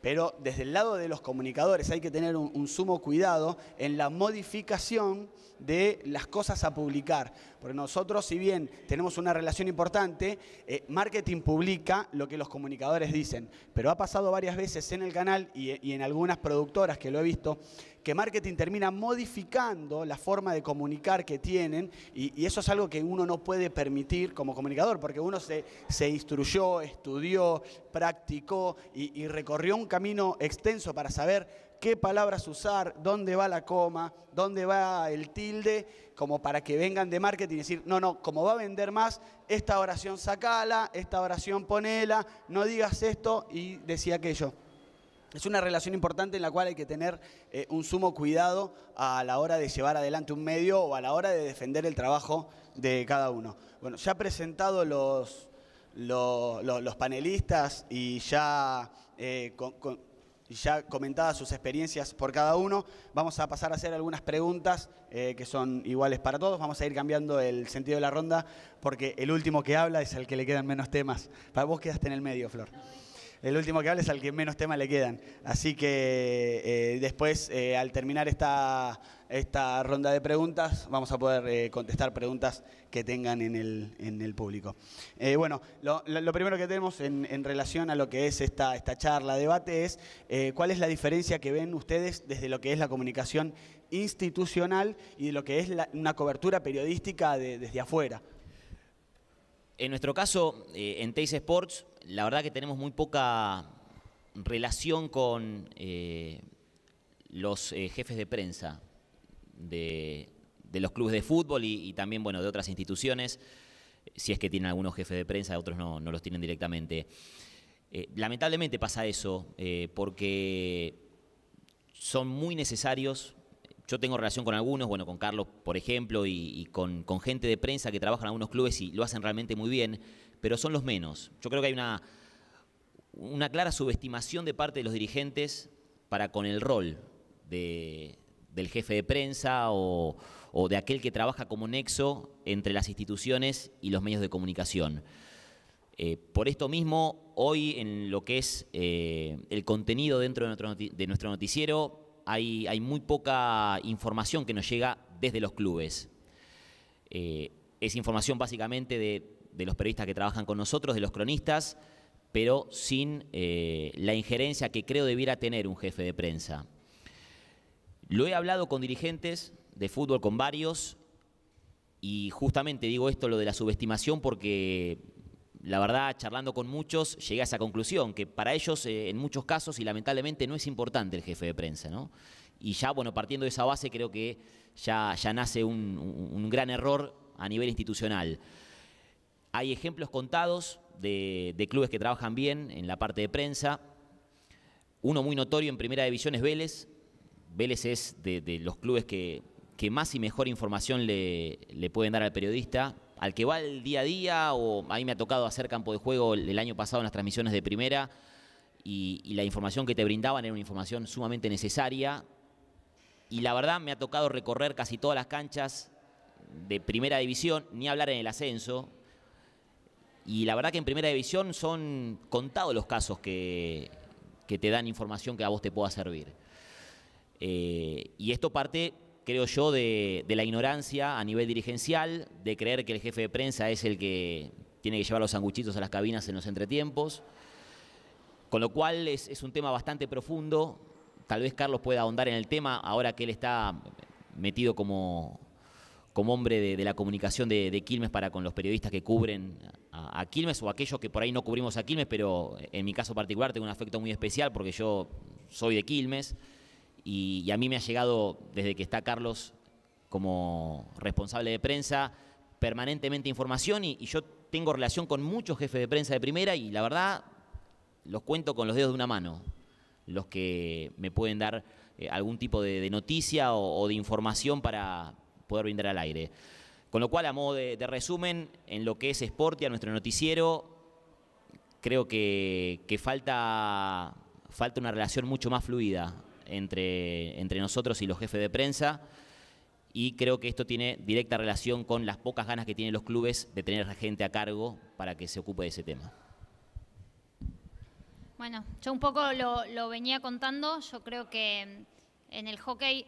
Pero desde el lado de los comunicadores hay que tener un, sumo cuidado en la modificación de las cosas a publicar. Porque nosotros, si bien tenemos una relación importante, eh, marketing publica lo que los comunicadores dicen. Pero ha pasado varias veces en el canal y, en algunas productoras que lo he visto, que marketing termina modificando la forma de comunicar que tienen y, eso es algo que uno no puede permitir como comunicador, porque uno se, se instruyó, estudió, practicó y, y recorrió un camino extenso para saber qué palabras usar, dónde va la coma, dónde va el tilde, como para que vengan de marketing y decir, no, no, como va a vender más, esta oración sacala, esta oración ponela, no digas esto y decía aquello. Es una relación importante en la cual hay que tener eh, un sumo cuidado a la hora de llevar adelante un medio o a la hora de defender el trabajo de cada uno. Bueno, ya presentado los, los, panelistas y ya, eh, ya comentadas sus experiencias por cada uno, vamos a pasar a hacer algunas preguntas eh, que son iguales para todos. Vamos a ir cambiando el sentido de la ronda porque el último que habla es el que le quedan menos temas. Para vos quedaste en el medio, Flor el último que hable es al que menos temas le quedan. Así que eh, después, eh, al terminar esta, esta ronda de preguntas, vamos a poder eh, contestar preguntas que tengan en el, en el público. bueno, lo, primero que tenemos en, relación a lo que es esta, esta charla, debate, es cuál es la diferencia que ven ustedes desde lo que es la comunicación institucional y de lo que es una cobertura periodística desde afuera. En nuestro caso, en Teis Sports, la verdad que tenemos muy poca relación con eh, los eh, jefes de prensa de, los clubes de fútbol y, también bueno, de otras instituciones, si es que tienen algunos jefes de prensa, otros no, los tienen directamente. Eh, lamentablemente pasa eso, porque son muy necesarios. Yo tengo relación con algunos, bueno, con Carlos, por ejemplo, y, con, con gente de prensa que trabaja en algunos clubes y lo hacen realmente muy bien, pero son los menos. Yo creo que hay una, una clara subestimación de parte de los dirigentes para con el rol del jefe de prensa o, de aquel que trabaja como nexo entre las instituciones y los medios de comunicación. Eh, por esto mismo, hoy en lo que es eh, el contenido dentro de nuestro, noticiero, hay, hay, muy poca información que nos llega desde los clubes. Eh, es información básicamente de de los periodistas que trabajan con nosotros, de los cronistas, pero sin eh, la injerencia que creo debiera tener un jefe de prensa. Lo he hablado con dirigentes de fútbol, con varios, y justamente digo esto, lo de la subestimación, porque la verdad, charlando con muchos, llegué a esa conclusión, que para ellos, eh, en muchos casos, y lamentablemente, no es importante el jefe de prensa. ¿no? Y ya, bueno, partiendo de esa base, creo que ya, ya nace un gran error a nivel institucional. Hay ejemplos contados de, clubes que trabajan bien en la parte de prensa. Uno muy notorio en primera división es Vélez. Vélez es de, los clubes que, más y mejor información le, pueden dar al periodista, al que va el día a día, o a mí me ha tocado hacer campo de juego el, año pasado en las transmisiones de primera, y, la información que te brindaban era una información sumamente necesaria. Y la verdad me ha tocado recorrer casi todas las canchas de primera división, ni hablar en el ascenso, y la verdad que en primera división son contados los casos que, te dan información que a vos te pueda servir. Eh, y esto parte, creo yo, de, la ignorancia a nivel dirigencial, de creer que el jefe de prensa es el que tiene que llevar los sanguchitos a las cabinas en los entretiempos. Con lo cual es, es un tema bastante profundo. Tal vez Carlos pueda ahondar en el tema ahora que él está metido como, como hombre de, la comunicación de, Quilmes para con los periodistas que cubren a, Quilmes o aquellos que por ahí no cubrimos a Quilmes, pero en mi caso particular tengo un afecto muy especial porque yo soy de Quilmes y, a mí me ha llegado desde que está Carlos como responsable de prensa permanentemente información y, yo tengo relación con muchos jefes de prensa de primera y la verdad los cuento con los dedos de una mano, los que me pueden dar eh, algún tipo de, noticia o de información para, poder brindar al aire. Con lo cual, a modo de, resumen, en lo que es Sport y a nuestro noticiero, creo que, falta, falta una relación mucho más fluida entre, entre nosotros y los jefes de prensa y creo que esto tiene directa relación con las pocas ganas que tienen los clubes de tener gente a cargo para que se ocupe de ese tema. Bueno, yo un poco lo, lo venía contando, yo creo que en el hockey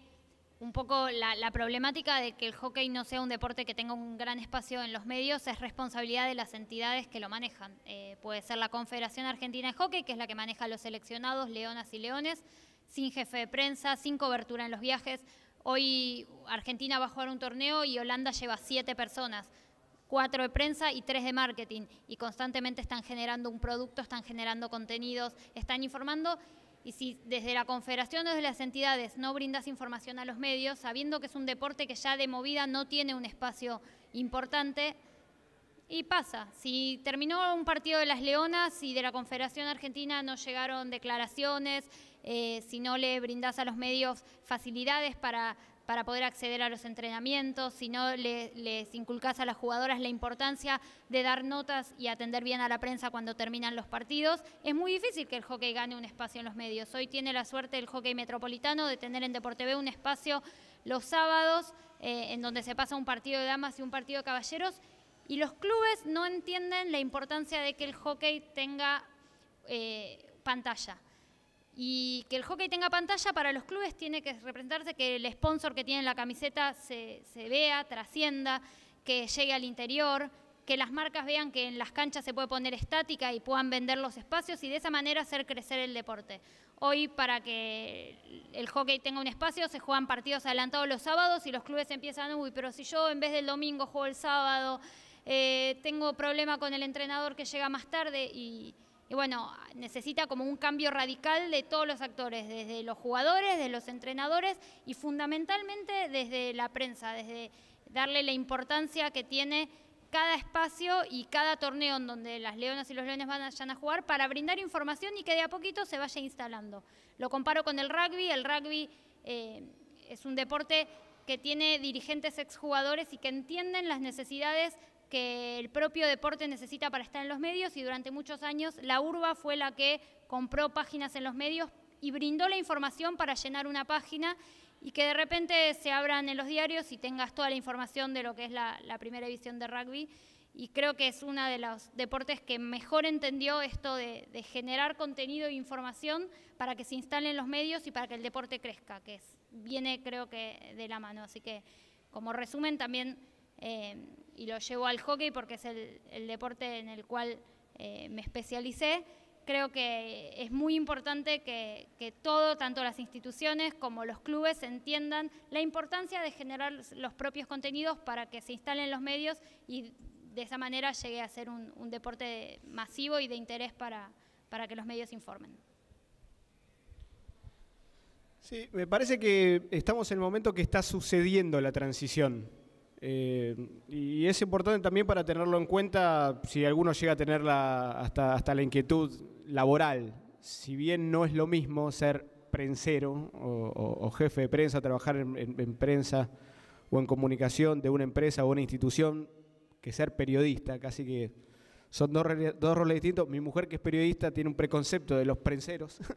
un poco la, problemática de que el hockey no sea un deporte que tenga un gran espacio en los medios es responsabilidad de las entidades que lo manejan. Eh, puede ser la Confederación Argentina de Hockey, que es la que maneja a los seleccionados, leonas y leones, sin jefe de prensa, sin cobertura en los viajes. Hoy Argentina va a jugar un torneo y Holanda lleva siete personas cuatro de prensa y tres de marketing y constantemente están generando un producto, están generando contenidos, están informando y si desde la Confederación o desde las entidades no brindas información a los medios, sabiendo que es un deporte que ya de movida no tiene un espacio importante, Y pasa, si terminó un partido de las Leonas y de la Confederación Argentina no llegaron declaraciones, eh, si no le brindás a los medios facilidades para, para poder acceder a los entrenamientos, si no les inculcás a las jugadoras la importancia de dar notas y atender bien a la prensa cuando terminan los partidos, es muy difícil que el hockey gane un espacio en los medios. Hoy tiene la suerte el hockey metropolitano de tener en Deporte B un espacio los sábados eh, en donde se pasa un partido de damas y un partido de caballeros y los clubes no entienden la importancia de que el hockey tenga eh, pantalla. Y que el hockey tenga pantalla para los clubes tiene que representarse que el sponsor que tiene la camiseta se, vea, trascienda, que llegue al interior, que las marcas vean que en las canchas se puede poner estática y puedan vender los espacios y de esa manera hacer crecer el deporte. Hoy para que el hockey tenga un espacio se juegan partidos adelantados los sábados y los clubes empiezan, uy, pero si yo en vez del domingo juego el sábado, eh, tengo problema con el entrenador que llega más tarde y, bueno, necesita como un cambio radical de todos los actores, desde los jugadores, de los entrenadores y fundamentalmente desde la prensa, desde darle la importancia que tiene cada espacio y cada torneo en donde las leonas y los leones vayan a jugar para brindar información y que de a poquito se vaya instalando. Lo comparo con el rugby, el rugby eh, es un deporte que tiene dirigentes exjugadores y que entienden las necesidades que el propio deporte necesita para estar en los medios y durante muchos años la URBA fue la que compró páginas en los medios y brindó la información para llenar una página y que de repente se abran en los diarios y tengas toda la información de lo que es la, primera división de rugby. Y creo que es uno de los deportes que mejor entendió esto de, generar contenido e información para que se instalen los medios y para que el deporte crezca, que es, viene creo que de la mano. Así que como resumen también eh, y lo llevo al hockey porque es el, deporte en el cual eh, me especialicé. Creo que es muy importante que, todo, tanto las instituciones como los clubes, entiendan la importancia de generar los propios contenidos para que se instalen los medios y de esa manera llegue a ser un, deporte masivo y de interés para, para que los medios informen. Sí, me parece que estamos en el momento que está sucediendo la transición eh, y es importante también para tenerlo en cuenta si alguno llega a tener hasta, hasta la inquietud laboral. Si bien no es lo mismo ser prensero o, jefe de prensa, trabajar en, prensa o en comunicación de una empresa o una institución, que ser periodista, casi que son dos, dos roles distintos. Mi mujer, que es periodista, tiene un preconcepto de los prenseros.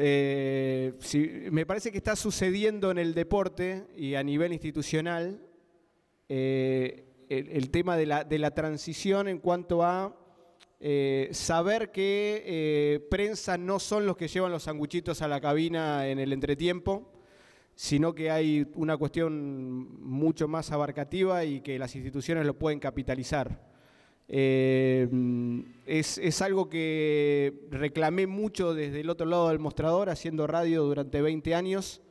Eh, me parece que está sucediendo en el deporte y a nivel institucional eh, el, tema de la, de la, transición en cuanto a eh, saber que eh, prensa no son los que llevan los sanguchitos a la cabina en el entretiempo, sino que hay una cuestión mucho más abarcativa y que las instituciones lo pueden capitalizar. es, es, algo que reclamé mucho desde el otro lado del mostrador, haciendo radio durante 20 años,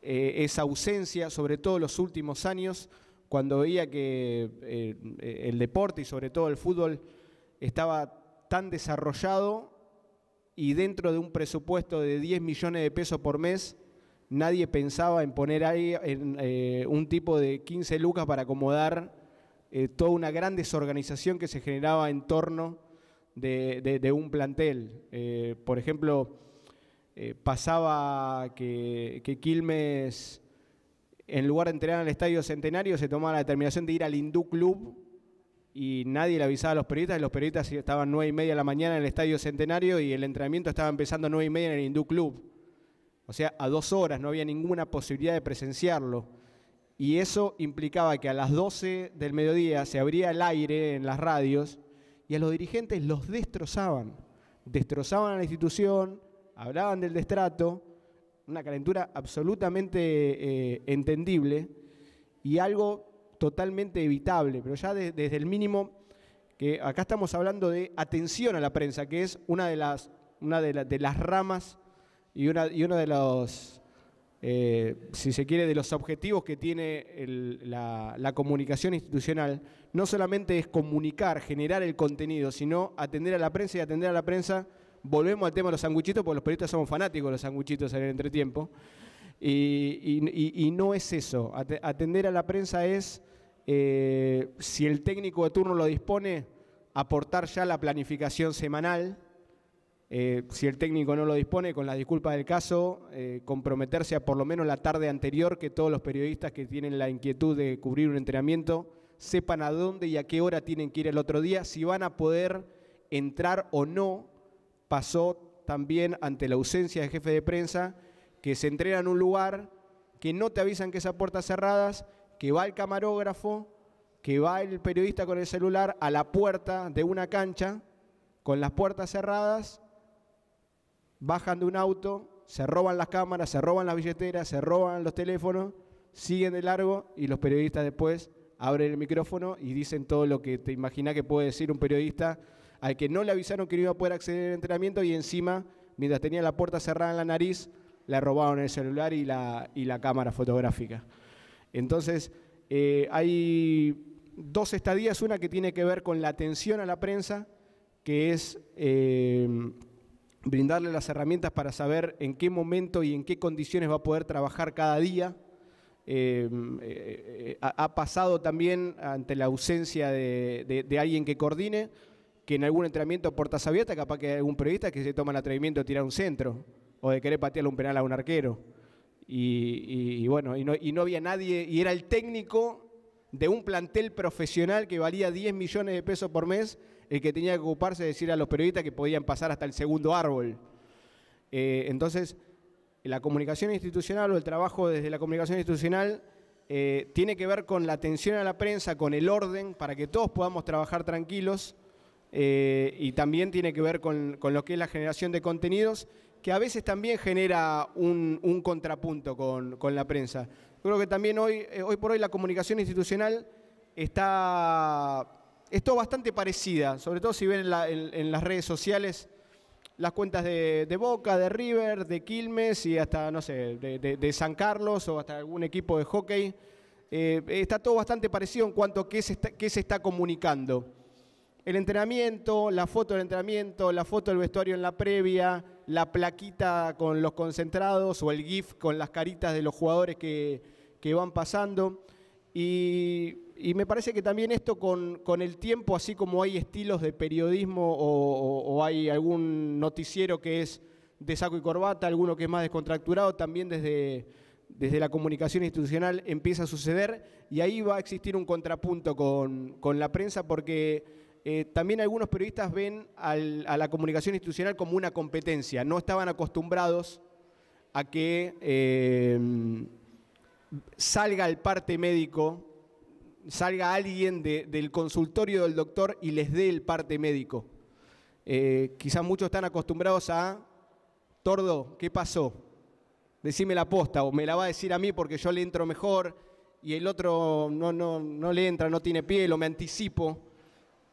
esa ausencia, sobre todo los últimos años, cuando veía que eh, el deporte y sobre todo el fútbol estaba tan desarrollado y dentro de un presupuesto de 10 millones de pesos por mes, nadie pensaba en poner ahí eh, un tipo de 15 lucas para acomodar eh, toda una gran desorganización que se generaba en torno de, un plantel. por ejemplo, pasaba que, que Quilmes en lugar de entrenar en el Estadio Centenario, se tomaba la determinación de ir al Hindú Club y nadie le avisaba a los periodistas, los periodistas estaban nueve y media de la mañana en el Estadio Centenario y el entrenamiento estaba empezando nueve y media en el Hindú Club. O sea, a dos horas, no había ninguna posibilidad de presenciarlo. Y eso implicaba que a las 12 del mediodía se abría el aire en las radios y a los dirigentes los destrozaban. Destrozaban a la institución, hablaban del destrato una calentura absolutamente eh, entendible y algo totalmente evitable, pero ya desde el mínimo, que acá estamos hablando de atención a la prensa, que es una de las, una de, las ramas y, una, y uno de los, eh, si se quiere, de los objetivos que tiene la, la, comunicación institucional, no solamente es comunicar, generar el contenido, sino atender a la prensa y atender a la prensa volvemos al tema de los sanguchitos, porque los periodistas somos fanáticos de los sanguchitos en el entretiempo. Y, no es eso. Atender a la prensa es eh, si el técnico de turno lo dispone, aportar ya la planificación semanal. Eh, si el técnico no lo dispone, con la disculpa del caso, eh, comprometerse a por lo menos la tarde anterior que todos los periodistas que tienen la inquietud de cubrir un entrenamiento sepan a dónde y a qué hora tienen que ir el otro día, si van a poder entrar o no. Pasó también ante la ausencia de jefe de prensa que se entrena en un lugar que no te avisan que esas puertas cerradas, que va el camarógrafo, que va el periodista con el celular a la puerta de una cancha con las puertas cerradas bajan de un auto, se roban las cámaras, se roban las billeteras, se roban los teléfonos, siguen de largo y los periodistas después abren el micrófono y dicen todo lo que te imaginas que puede decir un periodista al que no le avisaron que no iba a poder acceder al entrenamiento y encima, mientras tenía la puerta cerrada en la nariz, le robaron el celular y la, y la cámara fotográfica. Entonces, eh, hay dos estadías, una que tiene que ver con la atención a la prensa, que es... Eh, brindarle las herramientas para saber en qué momento y en qué condiciones va a poder trabajar cada día. Eh, ha pasado también ante la ausencia de, alguien que coordine, que en algún entrenamiento portas abiertas, capaz que hay algún periodista que se toma el atrevimiento de tirar un centro o de querer patearle un penal a un arquero. Y, bueno, y no, y no había nadie, y era el técnico de un plantel profesional que valía 10 millones de pesos por mes, el que tenía que ocuparse de decir a los periodistas que podían pasar hasta el segundo árbol. Eh, entonces, la comunicación institucional o el trabajo desde la comunicación institucional eh, tiene que ver con la atención a la prensa, con el orden, para que todos podamos trabajar tranquilos, eh, y también tiene que ver con, lo que es la generación de contenidos, que a veces también genera un, contrapunto con, con la prensa. Creo que también hoy, eh, hoy por hoy la comunicación institucional está es todo bastante parecida, sobre todo si ven en, las redes sociales las cuentas de, Boca, de River, de Quilmes y hasta, no sé, de, San Carlos o hasta algún equipo de hockey. Eh, está todo bastante parecido en cuanto a qué se, está, qué se está comunicando. El entrenamiento, la foto del entrenamiento, la foto del vestuario en la previa, la plaquita con los concentrados o el GIF con las caritas de los jugadores que, van pasando. Y, me parece que también esto con, el tiempo, así como hay estilos de periodismo o, hay algún noticiero que es de saco y corbata, alguno que es más descontracturado, también desde, desde la comunicación institucional empieza a suceder y ahí va a existir un contrapunto con, con la prensa porque eh, también algunos periodistas ven a la comunicación institucional como una competencia. No estaban acostumbrados a que eh, salga el parte médico, salga alguien del consultorio del doctor y les dé el parte médico. Eh, quizás muchos están acostumbrados a, Tordo, ¿qué pasó? Decime la posta, o me la va a decir a mí porque yo le entro mejor y el otro no, no, no le entra, no tiene piel, o me anticipo.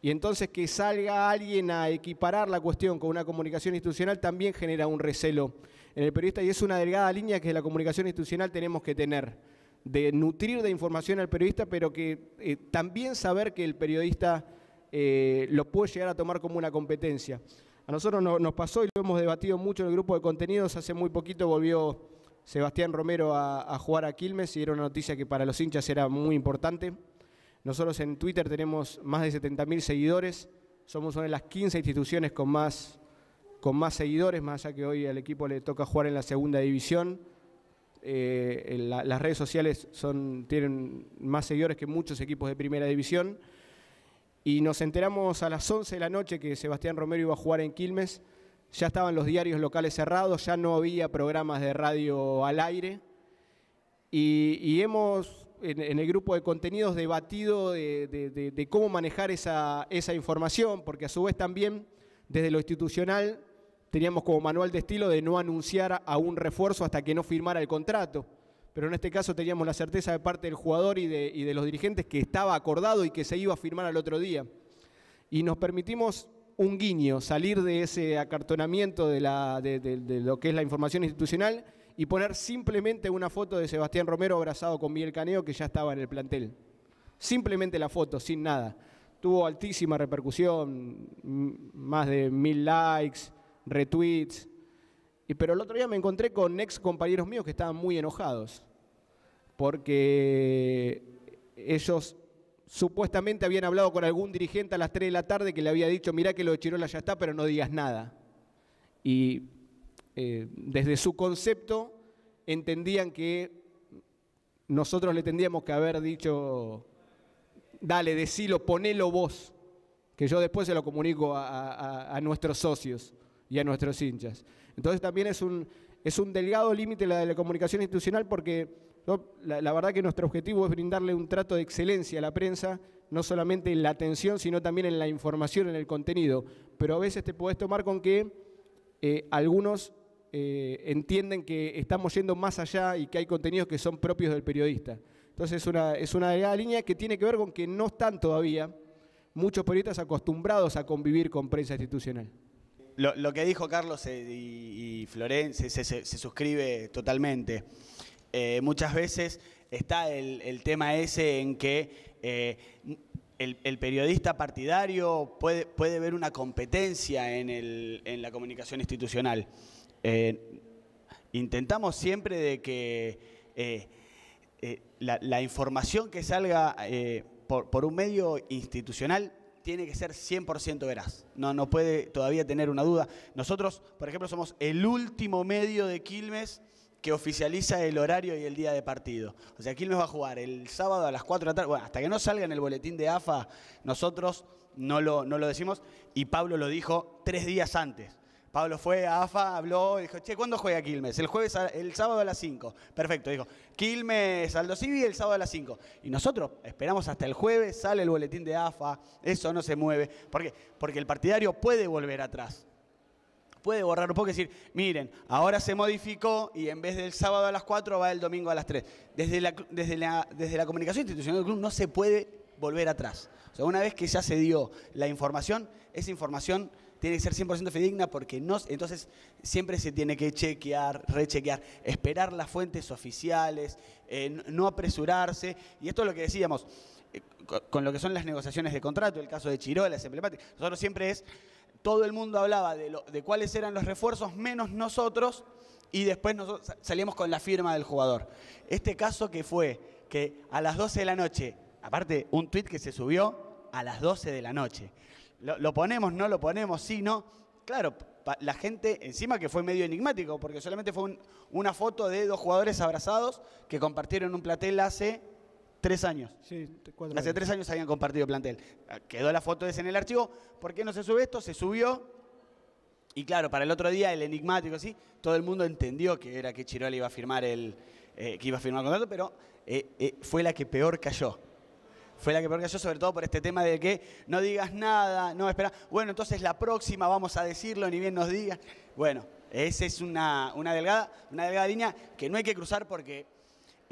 Y entonces que salga alguien a equiparar la cuestión con una comunicación institucional también genera un recelo en el periodista y es una delgada línea que la comunicación institucional tenemos que tener, de nutrir de información al periodista, pero que eh, también saber que el periodista eh, lo puede llegar a tomar como una competencia. A nosotros nos pasó y lo hemos debatido mucho en el grupo de contenidos, hace muy poquito volvió Sebastián Romero a, a jugar a Quilmes y era una noticia que para los hinchas era muy importante. Nosotros en Twitter tenemos más de 70.000 seguidores, somos una de las 15 instituciones con más, seguidores, más allá que hoy al equipo le toca jugar en la segunda división. Eh, las redes sociales tienen más seguidores que muchos equipos de primera división. Y nos enteramos a las 11 de la noche que Sebastián Romero iba a jugar en Quilmes. Ya estaban los diarios locales cerrados, ya no había programas de radio al aire. y hemos en, el grupo de contenidos debatido de, cómo manejar esa, información, porque a su vez también desde lo institucional teníamos como manual de estilo de no anunciar a un refuerzo hasta que no firmara el contrato. Pero en este caso teníamos la certeza de parte del jugador y de, los dirigentes que estaba acordado y que se iba a firmar al otro día. Y nos permitimos un guiño, salir de ese acartonamiento de, lo que es la información institucional y poner simplemente una foto de Sebastián Romero abrazado con Miguel Caneo que ya estaba en el plantel. Simplemente la foto, sin nada. Tuvo altísima repercusión, más de mil likes, retweets. Y, pero el otro día me encontré con ex compañeros míos que estaban muy enojados porque ellos supuestamente habían hablado con algún dirigente a las 3 de la tarde que le había dicho, mirá que lo de Chirola ya está, pero no digas nada. Y eh, desde su concepto entendían que nosotros le tendríamos que haber dicho, dale, decilo, ponelo vos, que yo después se lo comunico a, nuestros socios y a nuestros hinchas. Entonces también es un, es un delgado límite la de la comunicación institucional porque la, verdad que nuestro objetivo es brindarle un trato de excelencia a la prensa, no solamente en la atención, sino también en la información, en el contenido. Pero a veces te puedes tomar con que eh, algunos eh, entienden que estamos yendo más allá y que hay contenidos que son propios del periodista. Entonces es una, es una línea que tiene que ver con que no están todavía muchos periodistas acostumbrados a convivir con prensa institucional. Lo, que dijo Carlos eh, y, Florencia se, suscribe totalmente. Eh, muchas veces está el, tema ese en que el, periodista partidario puede, puede ver una competencia en, en la comunicación institucional. Eh, intentamos siempre de que eh, eh, la, información que salga por, un medio institucional tiene que ser 100% veraz. No, no puede todavía tener una duda. Nosotros, por ejemplo, somos el último medio de Quilmes que oficializa el horario y el día de partido. O sea, Quilmes va a jugar el sábado a las 4 de la tarde. Bueno, hasta que no salga en el boletín de AFA, nosotros no lo, no lo decimos. Y Pablo lo dijo tres días antes. Pablo fue a AFA, habló dijo, che, ¿cuándo juega Quilmes? El jueves, el sábado a las 5. Perfecto, dijo, Quilmes, Aldo Civi el sábado a las 5. Y nosotros esperamos hasta el jueves, sale el boletín de AFA, eso no se mueve. ¿Por qué? Porque el partidario puede volver atrás. Puede borrar un poco y decir, miren, ahora se modificó y en vez del sábado a las 4 va el domingo a las 3. Desde la, desde la, desde la comunicación institucional del club no se puede volver atrás. O sea, una vez que ya se dio la información, esa información tiene que ser 100% fidedigna porque no, entonces siempre se tiene que chequear, rechequear, esperar las fuentes oficiales, eh, no apresurarse. Y esto es lo que decíamos, eh, con lo que son las negociaciones de contrato, el caso de Chirola es emblemático. Nosotros siempre es, todo el mundo hablaba de, cuáles eran los refuerzos, menos nosotros, y después nosotros salíamos con la firma del jugador. Este caso que fue que a las 12 de la noche, aparte un tuit que se subió a las 12 de la noche. Lo, ponemos, no lo ponemos, sí, no. Claro, la gente, encima que fue medio enigmático, porque solamente fue una foto de dos jugadores abrazados que compartieron un plantel hace tres años. Sí, cuatro Hace tres años habían compartido plantel. Quedó la foto esa en el archivo. ¿Por qué no se sube esto? Se subió. Y claro, para el otro día, el enigmático, sí, todo el mundo entendió que era que Chirola iba a firmar el, eh, que iba a firmar el contrato, pero eh, eh, fue la que peor cayó fue la que peor cayó, sobre todo por este tema de que no digas nada, no espera. Bueno, entonces la próxima vamos a decirlo, ni bien nos digas. Bueno, esa es una, una, delgada, una delgada línea que no hay que cruzar porque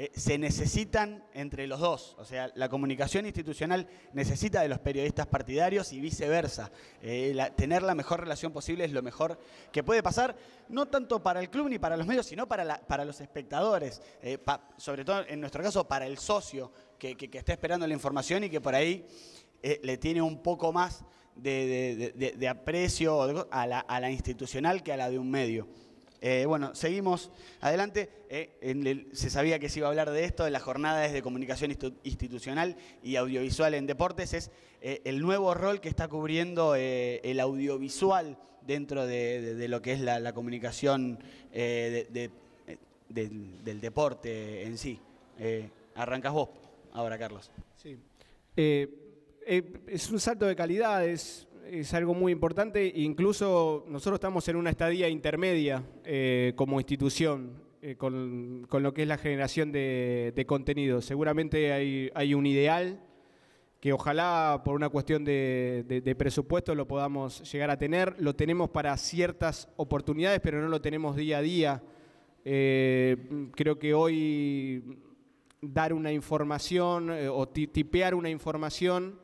eh, se necesitan entre los dos. O sea, la comunicación institucional necesita de los periodistas partidarios y viceversa. Eh, tener la mejor relación posible es lo mejor que puede pasar, no tanto para el club ni para los medios, sino para, para los espectadores. Eh, sobre todo, en nuestro caso, para el socio que, está esperando la información y que por ahí le tiene un poco más de, aprecio a la institucional que a la de un medio. Eh, bueno, seguimos adelante. Eh, se sabía que se iba a hablar de esto, de las jornadas de comunicación institucional y audiovisual en deportes. Es eh, el nuevo rol que está cubriendo el audiovisual dentro de, lo que es la, comunicación del, deporte en sí. arrancas vos ahora, Carlos. Sí. es un salto de calidad, es es algo muy importante. Incluso nosotros estamos en una estadía intermedia eh, como institución eh, con, lo que es la generación de, contenido. Seguramente hay, un ideal que ojalá por una cuestión de, presupuesto lo podamos llegar a tener. Lo tenemos para ciertas oportunidades, pero no lo tenemos día a día. Eh, creo que hoy dar una información o tipear una información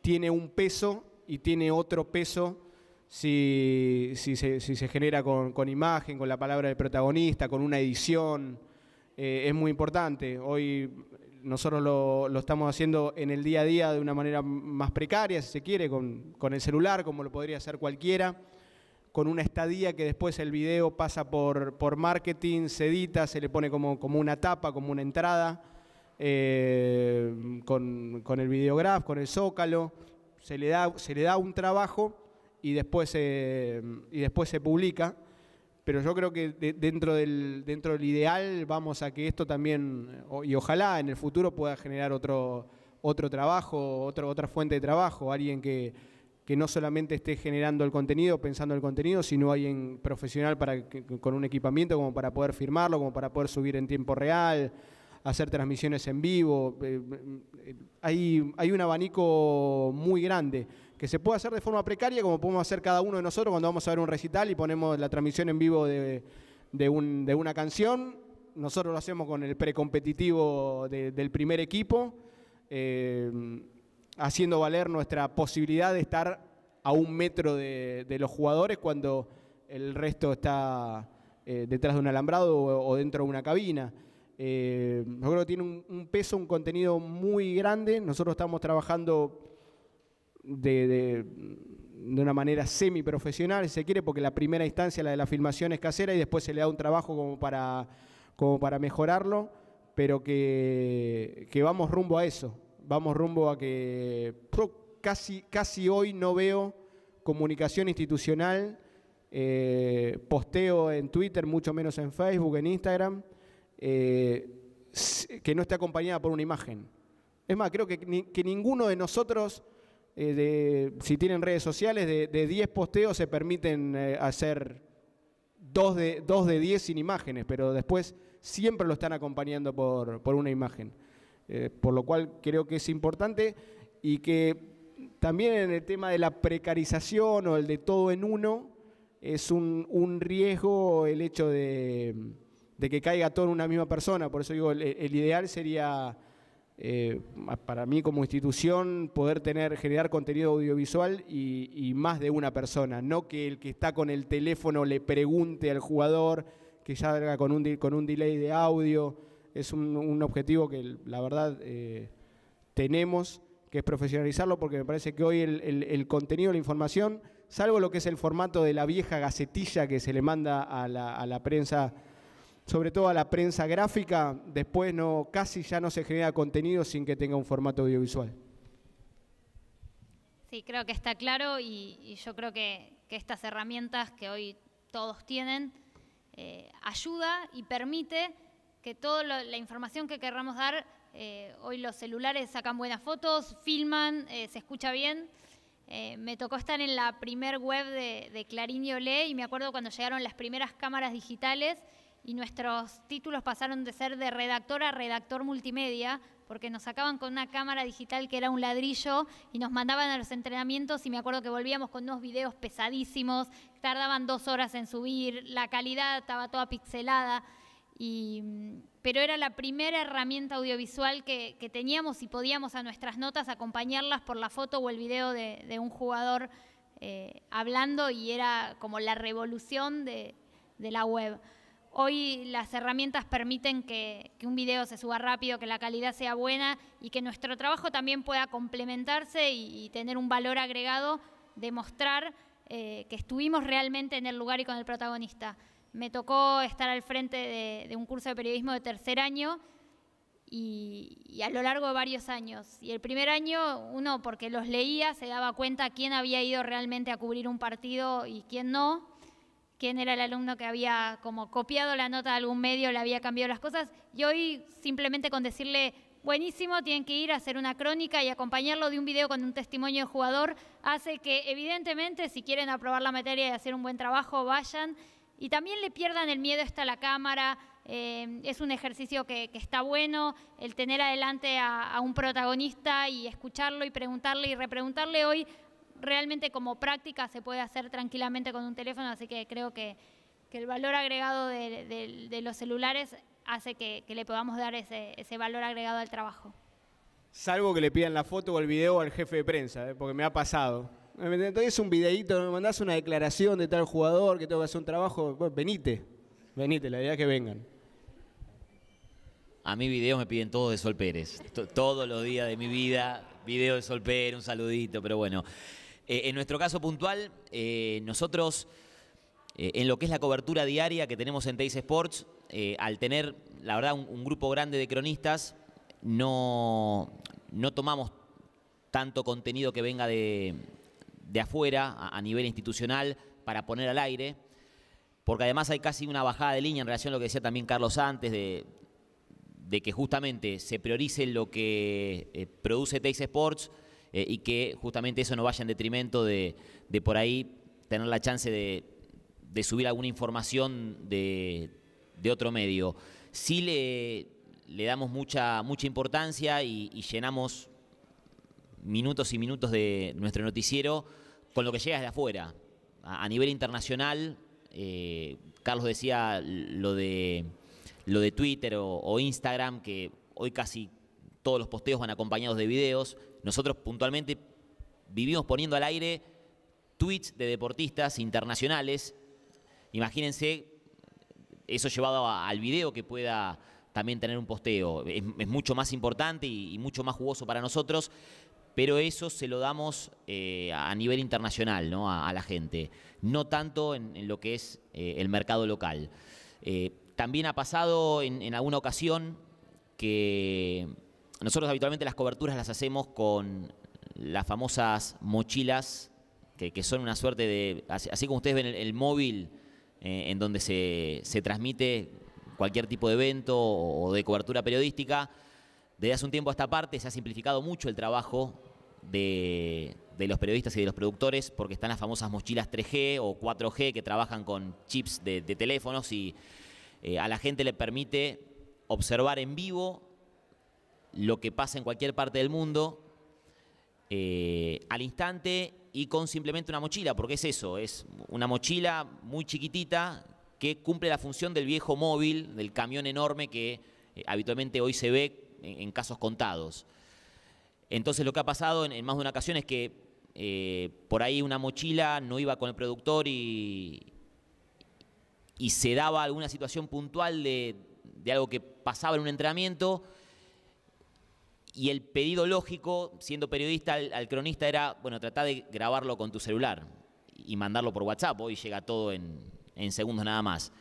tiene un peso y tiene otro peso si, se, genera con, imagen, con la palabra del protagonista, con una edición. Eh, es muy importante. Hoy nosotros lo, estamos haciendo en el día a día de una manera más precaria, si se quiere, con, el celular, como lo podría hacer cualquiera, con una estadía que después el video pasa por, por marketing, se edita, se le pone como, como una tapa, como una entrada eh, con, el videograf, con el zócalo, se le da, se le da un trabajo y después, y después se publica. Pero yo creo que dentro, del, dentro del ideal vamos a que esto también, y ojalá en el futuro pueda generar otro, otro trabajo, otra fuente de trabajo, alguien que, no solamente esté generando el contenido, pensando el contenido, sino alguien profesional para, con un equipamiento como para poder firmarlo, como para poder subir en tiempo real, hacer transmisiones en vivo. Eh, eh, hay, hay un abanico muy grande que se puede hacer de forma precaria, como podemos hacer cada uno de nosotros cuando vamos a ver un recital y ponemos la transmisión en vivo de, una canción. Nosotros lo hacemos con el precompetitivo del primer equipo, eh, haciendo valer nuestra posibilidad de estar a un metro de, los jugadores cuando el resto está eh, detrás de un alambrado o, dentro de una cabina. Eh, yo creo que tiene un peso, un contenido muy grande. Nosotros estamos trabajando de, una manera semiprofesional, si se quiere, porque la primera instancia, la de la filmación, es casera y después se le da un trabajo como para, como para mejorarlo, pero que, vamos rumbo a eso. Vamos rumbo a que casi, casi hoy no veo comunicación institucional, eh, posteo en Twitter, mucho menos en Facebook, en Instagram, eh, que no esté acompañada por una imagen. Es más, creo que, que ninguno de nosotros eh, si tienen redes sociales, de 10 posteos se permiten eh, hacer 2 de, dos de 10 sin imágenes, pero después siempre lo están acompañando por, una imagen. Por lo cual creo que es importante y que también en el tema de la precarización o el de todo en uno, es un, riesgo el hecho de, que caiga todo en una misma persona. Por eso digo, el ideal sería eh, para mí como institución poder tener, generar contenido audiovisual y, más de una persona, no que el que está con el teléfono le pregunte al jugador, que salga con un, con un delay de audio, es un, objetivo que la verdad eh, tenemos que es profesionalizarlo porque me parece que hoy el, contenido, la información, salvo lo que es el formato de la vieja gacetilla que se le manda a la, a la prensa sobre todo a la prensa gráfica, después no, casi ya no se genera contenido sin que tenga un formato audiovisual. Sí, creo que está claro y, yo creo que, estas herramientas que hoy todos tienen eh, ayuda y permite que toda la información que querramos dar, eh, hoy los celulares sacan buenas fotos, filman, eh, se escucha bien. me tocó estar en la primer web de, de Clarín y Olé y me acuerdo cuando llegaron las primeras cámaras digitales y nuestros títulos pasaron de ser de redactor a redactor multimedia, porque nos sacaban con una cámara digital que era un ladrillo y nos mandaban a los entrenamientos y me acuerdo que volvíamos con unos videos pesadísimos, tardaban dos horas en subir, la calidad estaba toda pixelada, pero era la primera herramienta audiovisual que, teníamos y podíamos a nuestras notas acompañarlas por la foto o el video de, un jugador eh, hablando y era como la revolución de la web. Hoy las herramientas permiten que, un video se suba rápido, que la calidad sea buena y que nuestro trabajo también pueda complementarse y, tener un valor agregado, demostrar eh, que estuvimos realmente en el lugar y con el protagonista. Me tocó estar al frente de, un curso de periodismo de tercer año y, y, a lo largo de varios años. Y el primer año, uno porque los leía, se daba cuenta quién había ido realmente a cubrir un partido y quién no quién era el alumno que había como copiado la nota de algún medio, le había cambiado las cosas, y hoy simplemente con decirle, buenísimo, tienen que ir a hacer una crónica y acompañarlo de un video con un testimonio de jugador, hace que evidentemente si quieren aprobar la materia y hacer un buen trabajo, vayan. Y también le pierdan el miedo a la cámara, eh, es un ejercicio que, está bueno, el tener adelante a, a un protagonista y escucharlo y preguntarle y repreguntarle hoy realmente como práctica se puede hacer tranquilamente con un teléfono, así que creo que, el valor agregado de, los celulares hace que, le podamos dar ese, valor agregado al trabajo. Salvo que le pidan la foto o el video al jefe de prensa, ¿eh? porque me ha pasado. Entonces un videíto, me mandás una declaración de tal jugador que tengo que hacer un trabajo, bueno, venite, venite, la idea es que vengan. A mí videos me piden todos de Sol Pérez. Todos los días de mi vida, video de Sol Pérez, un saludito, pero bueno. Eh, en nuestro caso puntual, eh, nosotros, eh, en lo que es la cobertura diaria que tenemos en Teis Sports, al tener, la verdad, un, grupo grande de cronistas, no, no tomamos tanto contenido que venga de, de afuera, a, nivel institucional, para poner al aire, porque además hay casi una bajada de línea en relación a lo que decía también Carlos antes, de, de que justamente se priorice lo que produce Tex Sports eh, y que justamente eso no vaya en detrimento de, de por ahí tener la chance de, de subir alguna información de, de otro medio. Sí le, le damos mucha, mucha importancia y, llenamos minutos y minutos de nuestro noticiero con lo que llega de afuera. A, nivel internacional, eh, Carlos decía lo de, lo de Twitter o, Instagram, que hoy casi todos los posteos van acompañados de videos. Nosotros puntualmente vivimos poniendo al aire tweets de deportistas internacionales. Imagínense eso llevado al video que pueda también tener un posteo. Es, mucho más importante y, mucho más jugoso para nosotros, pero eso se lo damos eh, a nivel internacional, ¿no? A, la gente, no tanto en, lo que es eh, el mercado local. Eh, también ha pasado en, alguna ocasión que nosotros habitualmente las coberturas las hacemos con las famosas mochilas, que, son una suerte de, así, como ustedes ven el, móvil en donde se, se transmite cualquier tipo de evento o de cobertura periodística. Desde hace un tiempo a esta parte se ha simplificado mucho el trabajo de, los periodistas y de los productores porque están las famosas mochilas 3G o 4G que trabajan con chips de, teléfonos y eh, a la gente le permite observar en vivo lo que pasa en cualquier parte del mundo eh, al instante y con simplemente una mochila, porque es eso, es una mochila muy chiquitita que cumple la función del viejo móvil, del camión enorme que eh, habitualmente hoy se ve en, casos contados. Entonces lo que ha pasado en, más de una ocasión es que eh, por ahí una mochila no iba con el productor y, y se daba alguna situación puntual de, algo que pasaba en un entrenamiento y el pedido lógico, siendo periodista al, cronista, era, bueno, trata de grabarlo con tu celular y mandarlo por WhatsApp. Hoy llega todo en, en segundos nada más.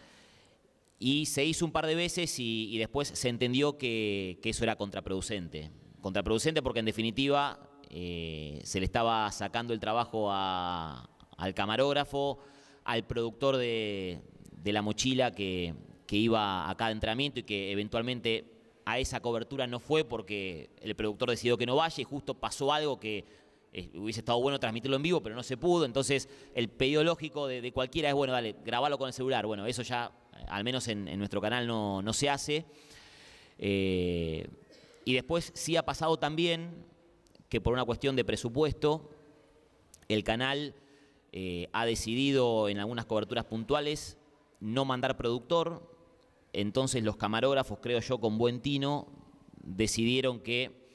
Y se hizo un par de veces y, después se entendió que, eso era contraproducente. Contraproducente porque en definitiva eh, se le estaba sacando el trabajo al camarógrafo, al productor de, la mochila que, iba a cada entrenamiento y que eventualmente a esa cobertura no fue porque el productor decidió que no vaya y justo pasó algo que eh, hubiese estado bueno transmitirlo en vivo, pero no se pudo. Entonces, el pedido lógico de, cualquiera es, bueno, dale, grabalo con el celular. Bueno, eso ya, eh, al menos en, nuestro canal, no, se hace. Eh, y después sí ha pasado también que por una cuestión de presupuesto, el canal ha decidido en algunas coberturas puntuales no mandar productor. Entonces los camarógrafos, creo yo, con buen tino, decidieron que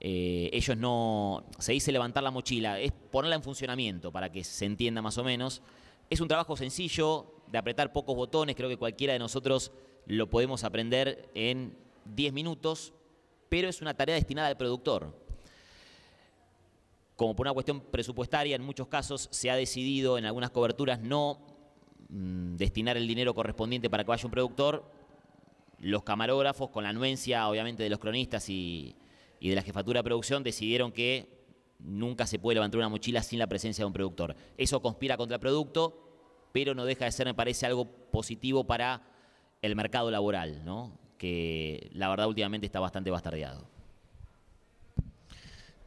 eh, ellos no, se dice levantar la mochila, es ponerla en funcionamiento para que se entienda más o menos. Es un trabajo sencillo, de apretar pocos botones, creo que cualquiera de nosotros lo podemos aprender en 10 minutos, pero es una tarea destinada al productor. Como por una cuestión presupuestaria, en muchos casos se ha decidido en algunas coberturas no mm, destinar el dinero correspondiente para que vaya un productor. Los camarógrafos, con la anuencia obviamente de los cronistas y, de la jefatura de producción decidieron que nunca se puede levantar una mochila sin la presencia de un productor. Eso conspira contra el producto, pero no deja de ser, me parece, algo positivo para el mercado laboral, ¿no? que la verdad últimamente está bastante bastardeado.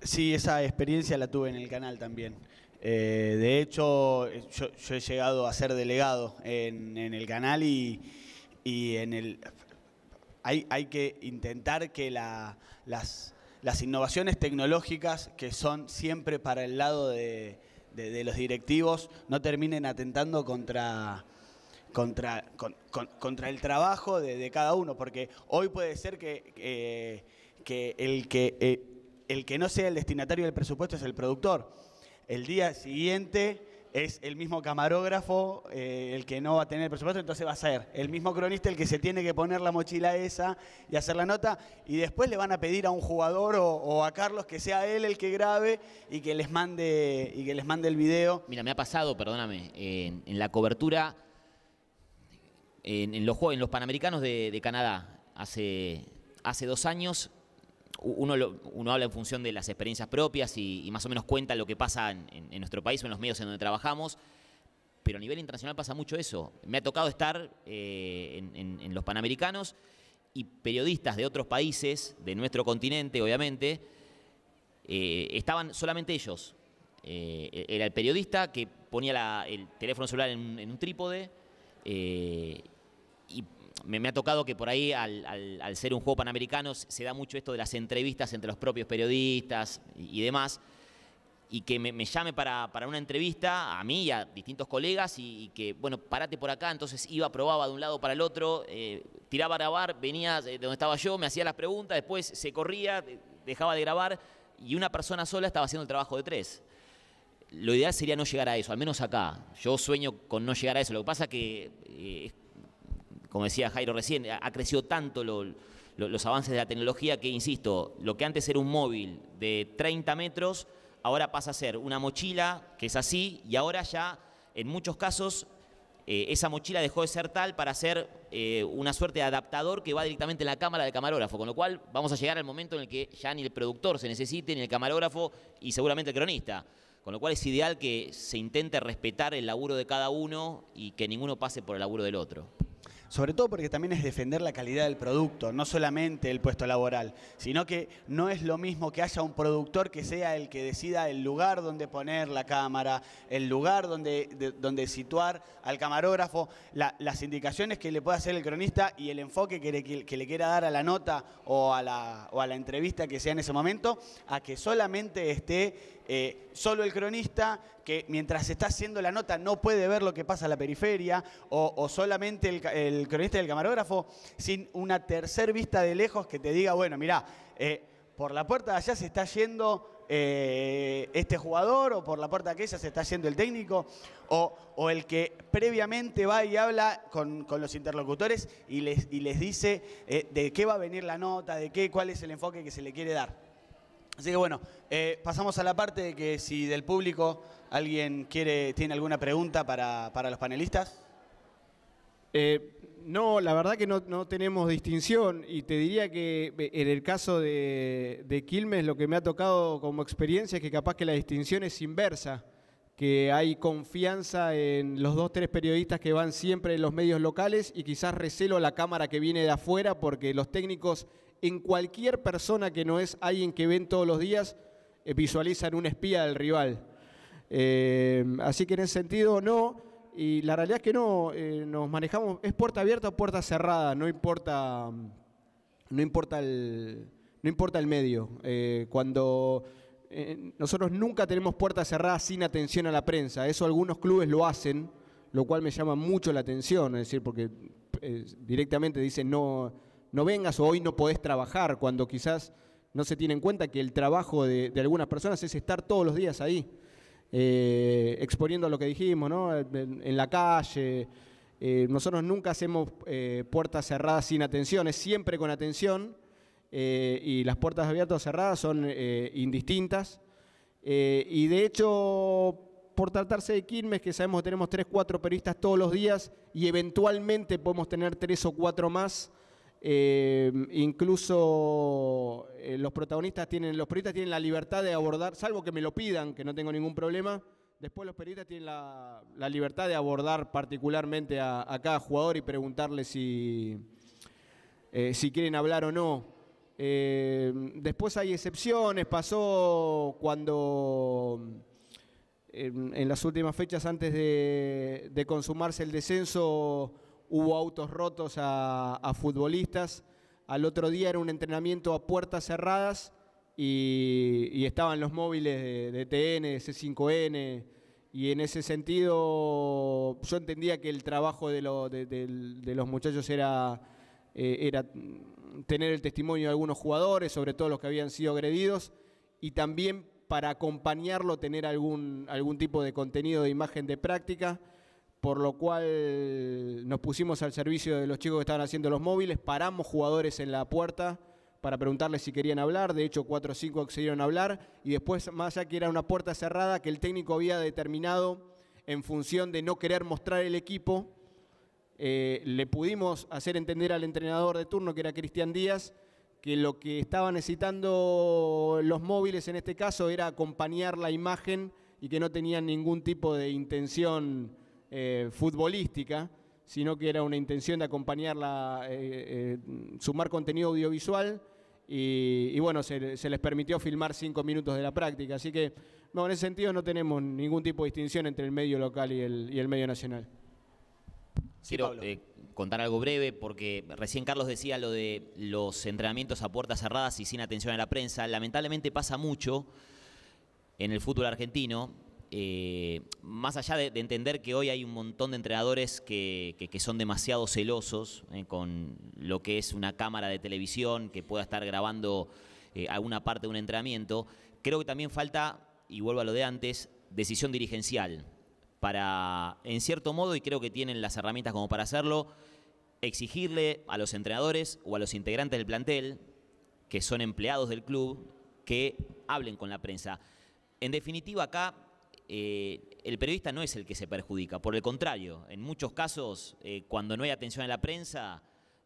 Sí, esa experiencia la tuve en el canal también. Eh, de hecho, yo, he llegado a ser delegado en, el canal y, en el hay, hay que intentar que la, las, las innovaciones tecnológicas que son siempre para el lado de, los directivos no terminen atentando contra, contra, contra el trabajo de, cada uno, porque hoy puede ser que, que, el que eh, el que no sea el destinatario del presupuesto es el productor. El día siguiente es el mismo camarógrafo eh, el que no va a tener el presupuesto, entonces va a ser el mismo cronista el que se tiene que poner la mochila esa y hacer la nota, y después le van a pedir a un jugador o, a Carlos que sea él el que grabe y que les mande, y que les mande el video. Mira, me ha pasado, perdóname, en, la cobertura, en, los, en los Panamericanos de, Canadá, hace, hace dos años, uno, habla en función de las experiencias propias y, más o menos cuenta lo que pasa en, nuestro país o en los medios en donde trabajamos, pero a nivel internacional pasa mucho eso. Me ha tocado estar eh, en, los Panamericanos y periodistas de otros países, de nuestro continente obviamente, eh, estaban solamente ellos. Eh, era el periodista que ponía el teléfono celular en, un trípode me, ha tocado que por ahí, al, ser un juego panamericano, se da mucho esto de las entrevistas entre los propios periodistas y, demás, y que me, llame para, una entrevista a mí y a distintos colegas, y, que, bueno, parate por acá, entonces iba, probaba de un lado para el otro, eh, tiraba a grabar, venía de donde estaba yo, me hacía las preguntas, después se corría, dejaba de grabar, y una persona sola estaba haciendo el trabajo de tres lo ideal sería no llegar a eso, al menos acá. Yo sueño con no llegar a eso. Lo que pasa que eh, como decía Jairo recién, ha crecido tanto los avances de la tecnología que, insisto, lo que antes era un móvil de 30 metros, ahora pasa a ser una mochila que es así y ahora ya, en muchos casos, eh, esa mochila dejó de ser tal para ser eh, una suerte de adaptador que va directamente en la cámara del camarógrafo, con lo cual vamos a llegar al momento en el que ya ni el productor se necesite, ni el camarógrafo y seguramente el cronista. Con lo cual es ideal que se intente respetar el laburo de cada uno y que ninguno pase por el laburo del otro sobre todo porque también es defender la calidad del producto, no solamente el puesto laboral, sino que no es lo mismo que haya un productor que sea el que decida el lugar donde poner la cámara, el lugar donde, donde situar al camarógrafo, las indicaciones que le puede hacer el cronista y el enfoque que le, que le quiera dar a la nota o a la, o a la entrevista que sea en ese momento, a que solamente esté eh, solo el cronista que mientras está haciendo la nota no puede ver lo que pasa a la periferia, o, solamente el, cronista y el camarógrafo, sin una tercer vista de lejos que te diga, bueno, mirá, eh, por la puerta de allá se está yendo eh, este jugador, o por la puerta de aquella se está yendo el técnico, o, el que previamente va y habla con, los interlocutores y les, y les dice de qué va a venir la nota, de qué, cuál es el enfoque que se le quiere dar. Así que bueno, eh, pasamos a la parte de que si del público alguien quiere, tiene alguna pregunta para, los panelistas. Eh, no, la verdad que no, tenemos distinción y te diría que en el caso de, de, Quilmes lo que me ha tocado como experiencia es que capaz que la distinción es inversa, que hay confianza en los dos, tres periodistas que van siempre en los medios locales y quizás recelo a la cámara que viene de afuera porque los técnicos en cualquier persona que no es alguien que ven todos los días, eh, visualizan un espía del rival. Eh, así que en ese sentido no, y la realidad es que no, eh, nos manejamos, es puerta abierta o puerta cerrada, no importa, no importa el, no importa el medio. cuando nosotros nunca tenemos puerta cerrada sin atención a la prensa, eso algunos clubes lo hacen, lo cual me llama mucho la atención, es decir, porque directamente dicen no no vengas o hoy no podés trabajar, cuando quizás no se tiene en cuenta que el trabajo de, algunas personas es estar todos los días ahí, eh, exponiendo lo que dijimos, ¿no? en, la calle. Eh, nosotros nunca hacemos eh, puertas cerradas sin atención, es siempre con atención y las puertas abiertas o cerradas son indistintas. y de hecho, por tratarse de Quilmes, que sabemos que tenemos tres, cuatro periodistas todos los días y eventualmente podemos tener tres o cuatro más, eh, incluso eh, los protagonistas tienen, los periodistas tienen la libertad de abordar, salvo que me lo pidan, que no tengo ningún problema. Después los periodistas tienen la, libertad de abordar particularmente a, cada jugador y preguntarle si, eh, si quieren hablar o no. después hay excepciones, pasó cuando en, las últimas fechas antes de consumarse el descenso hubo autos rotos a, futbolistas. Al otro día era un entrenamiento a puertas cerradas y, estaban los móviles de, TN, de C5N. Y en ese sentido yo entendía que el trabajo de, los muchachos era, eh, era tener el testimonio de algunos jugadores, sobre todo los que habían sido agredidos, y también para acompañarlo tener algún, algún tipo de contenido de imagen de práctica por lo cual nos pusimos al servicio de los chicos que estaban haciendo los móviles, paramos jugadores en la puerta para preguntarles si querían hablar, de hecho cuatro o cinco accedieron a hablar, y después, más allá que era una puerta cerrada, que el técnico había determinado en función de no querer mostrar el equipo, eh, le pudimos hacer entender al entrenador de turno, que era Cristian Díaz, que lo que estaban necesitando los móviles en este caso era acompañar la imagen y que no tenían ningún tipo de intención eh, futbolística, sino que era una intención de acompañarla, eh, eh, sumar contenido audiovisual y, bueno, se, les permitió filmar cinco minutos de la práctica. Así que no, en ese sentido no tenemos ningún tipo de distinción entre el medio local y el medio nacional. Quiero eh, contar algo breve porque recién Carlos decía lo de los entrenamientos a puertas cerradas y sin atención a la prensa. Lamentablemente pasa mucho en el fútbol argentino. Eh, más allá de, entender que hoy hay un montón de entrenadores que, son demasiado celosos eh, con lo que es una cámara de televisión que pueda estar grabando alguna parte de un entrenamiento, creo que también falta, y vuelvo a lo de antes, decisión dirigencial para, en cierto modo, y creo que tienen las herramientas como para hacerlo, exigirle a los entrenadores o a los integrantes del plantel, que son empleados del club, que hablen con la prensa. En definitiva, acá eh, el periodista no es el que se perjudica, por el contrario, en muchos casos, eh, cuando no hay atención a la prensa,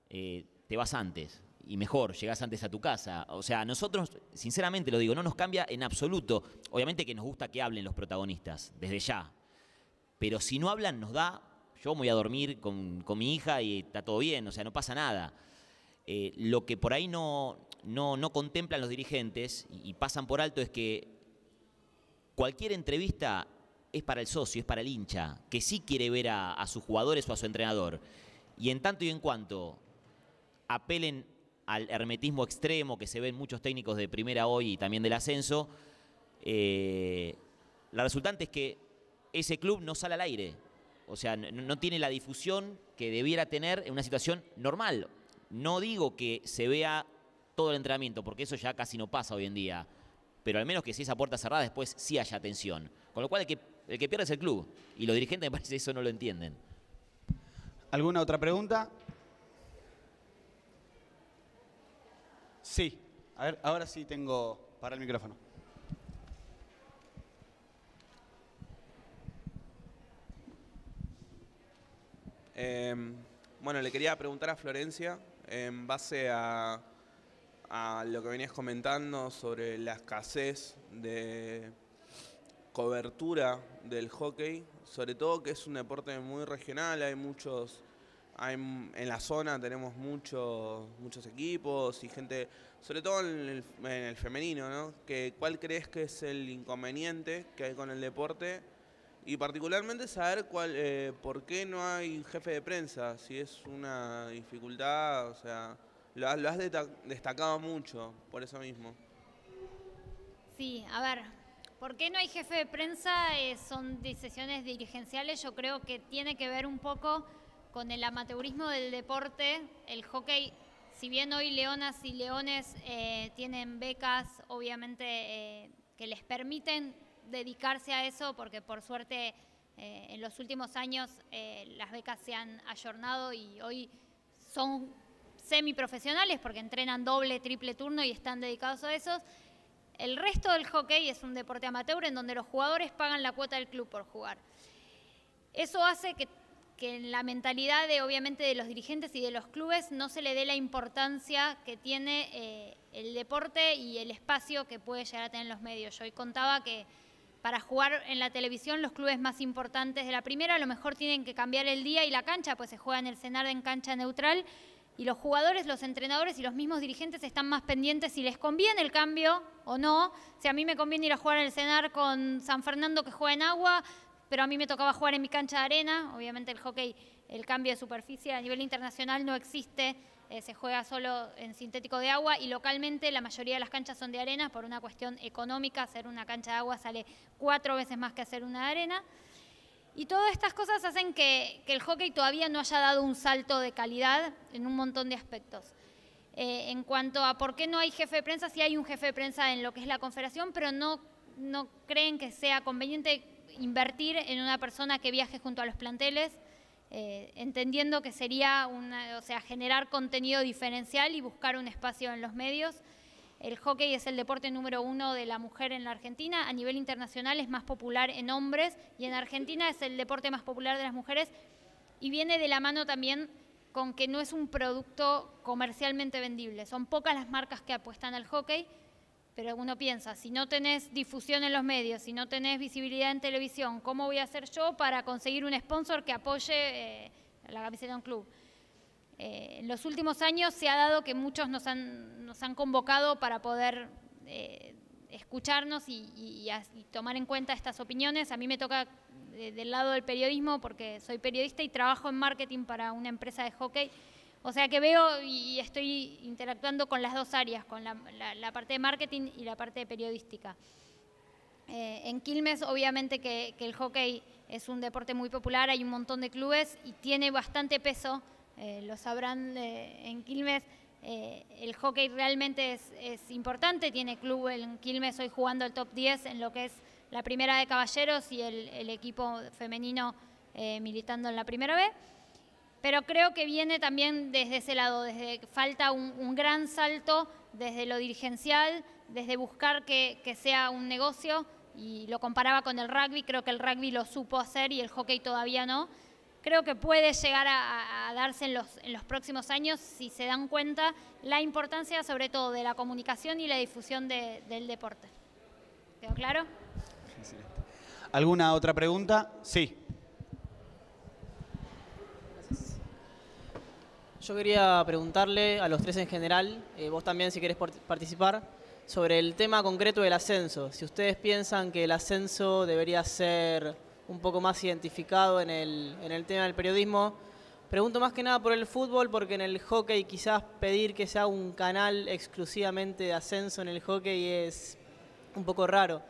eh, te vas antes y mejor, llegás antes a tu casa. O sea, nosotros, sinceramente lo digo, no nos cambia en absoluto. Obviamente que nos gusta que hablen los protagonistas, desde ya, pero si no hablan, nos da. Yo voy a dormir con, mi hija y está todo bien, o sea, no pasa nada. Lo que por ahí no, no, contemplan los dirigentes y, pasan por alto es que cualquier entrevista es para el socio, es para el hincha, que sí quiere ver a, sus jugadores o a su entrenador. Y en tanto y en cuanto apelen al hermetismo extremo que se ven muchos técnicos de primera hoy y también del ascenso, eh, la resultante es que ese club no sale al aire. O sea, no, tiene la difusión que debiera tener en una situación normal. No digo que se vea todo el entrenamiento, porque eso ya casi no pasa hoy en día. Pero al menos que si esa puerta cerrada después sí haya atención. Con lo cual el que, el que pierde es el club. Y los dirigentes me parece que eso no lo entienden. ¿Alguna otra pregunta? Sí. A ver, ahora sí tengo para el micrófono. Em, bueno, le quería preguntar a Florencia, en base a, lo que venías comentando sobre la escasez de cobertura del hockey, sobre todo que es un deporte muy regional, hay muchos, en la zona tenemos muchos, muchos equipos y gente, sobre todo en el, en el femenino, ¿no? Que, ¿Cuál crees que es el inconveniente que hay con el deporte? Y particularmente saber cuál, eh, por qué no hay jefe de prensa, si es una dificultad, o sea, lo, has destacado mucho por eso mismo. Sí, a ver, ¿por qué no hay jefe de prensa? Eh, son decisiones dirigenciales, yo creo que tiene que ver un poco con el amateurismo del deporte, el hockey. Si bien hoy leonas y leones eh, tienen becas, obviamente, que les permiten dedicarse a eso porque por suerte eh, en los últimos años eh, las becas se han ayornado y hoy son semiprofesionales porque entrenan doble, triple turno y están dedicados a eso. El resto del hockey es un deporte amateur en donde los jugadores pagan la cuota del club por jugar. Eso hace que, en la mentalidad de obviamente de los dirigentes y de los clubes no se le dé la importancia que tiene eh, el deporte y el espacio que puede llegar a tener los medios. Yo hoy contaba que para jugar en la televisión los clubes más importantes de la primera a lo mejor tienen que cambiar el día y la cancha, pues se juega en el cenar en cancha neutral y los jugadores, los entrenadores y los mismos dirigentes están más pendientes si les conviene el cambio o no. Si a mí me conviene ir a jugar en el cenar con San Fernando que juega en agua, pero a mí me tocaba jugar en mi cancha de arena, obviamente el hockey, el cambio de superficie a nivel internacional no existe eh, se juega solo en sintético de agua y localmente la mayoría de las canchas son de arena por una cuestión económica. Hacer una cancha de agua sale cuatro veces más que hacer una de arena. Y todas estas cosas hacen que, el hockey todavía no haya dado un salto de calidad en un montón de aspectos. Eh, en cuanto a por qué no hay jefe de prensa, sí hay un jefe de prensa en lo que es la confederación, pero no, no creen que sea conveniente invertir en una persona que viaje junto a los planteles eh, entendiendo que sería o sea, generar contenido diferencial y buscar un espacio en los medios. El hockey es el deporte número uno de la mujer en la Argentina. A nivel internacional es más popular en hombres y en Argentina es el deporte más popular de las mujeres. Y viene de la mano también con que no es un producto comercialmente vendible. Son pocas las marcas que apuestan al hockey, pero uno piensa, si no tenés difusión en los medios, si no tenés visibilidad en televisión, ¿cómo voy a hacer yo para conseguir un sponsor que apoye eh, la camiseta de un club? Eh, en los últimos años se ha dado que muchos nos han, convocado para poder eh, escucharnos y, tomar en cuenta estas opiniones. A mí me toca del lado del periodismo porque soy periodista y trabajo en marketing para una empresa de hockey. O sea que veo y estoy interactuando con las dos áreas, con la, parte de marketing y la parte de periodística. Eh, en Quilmes, obviamente que, el hockey es un deporte muy popular, hay un montón de clubes y tiene bastante peso, eh, lo sabrán eh, en Quilmes. el hockey realmente es, importante, tiene club en Quilmes hoy jugando el top 10 en lo que es la primera de caballeros y el, equipo femenino militando en la primera B pero creo que viene también desde ese lado, desde que falta un, gran salto desde lo dirigencial, desde buscar que, sea un negocio, y lo comparaba con el rugby, creo que el rugby lo supo hacer y el hockey todavía no. Creo que puede llegar a, darse en los, en los próximos años si se dan cuenta la importancia sobre todo de la comunicación y la difusión del deporte. ¿Quedó claro? ¿Alguna otra pregunta? Sí. Yo quería preguntarle a los tres en general, eh, vos también si querés participar, sobre el tema concreto del ascenso. Si ustedes piensan que el ascenso debería ser un poco más identificado en el, en el tema del periodismo, pregunto más que nada por el fútbol, porque en el hockey quizás pedir que sea un canal exclusivamente de ascenso en el hockey es un poco raro.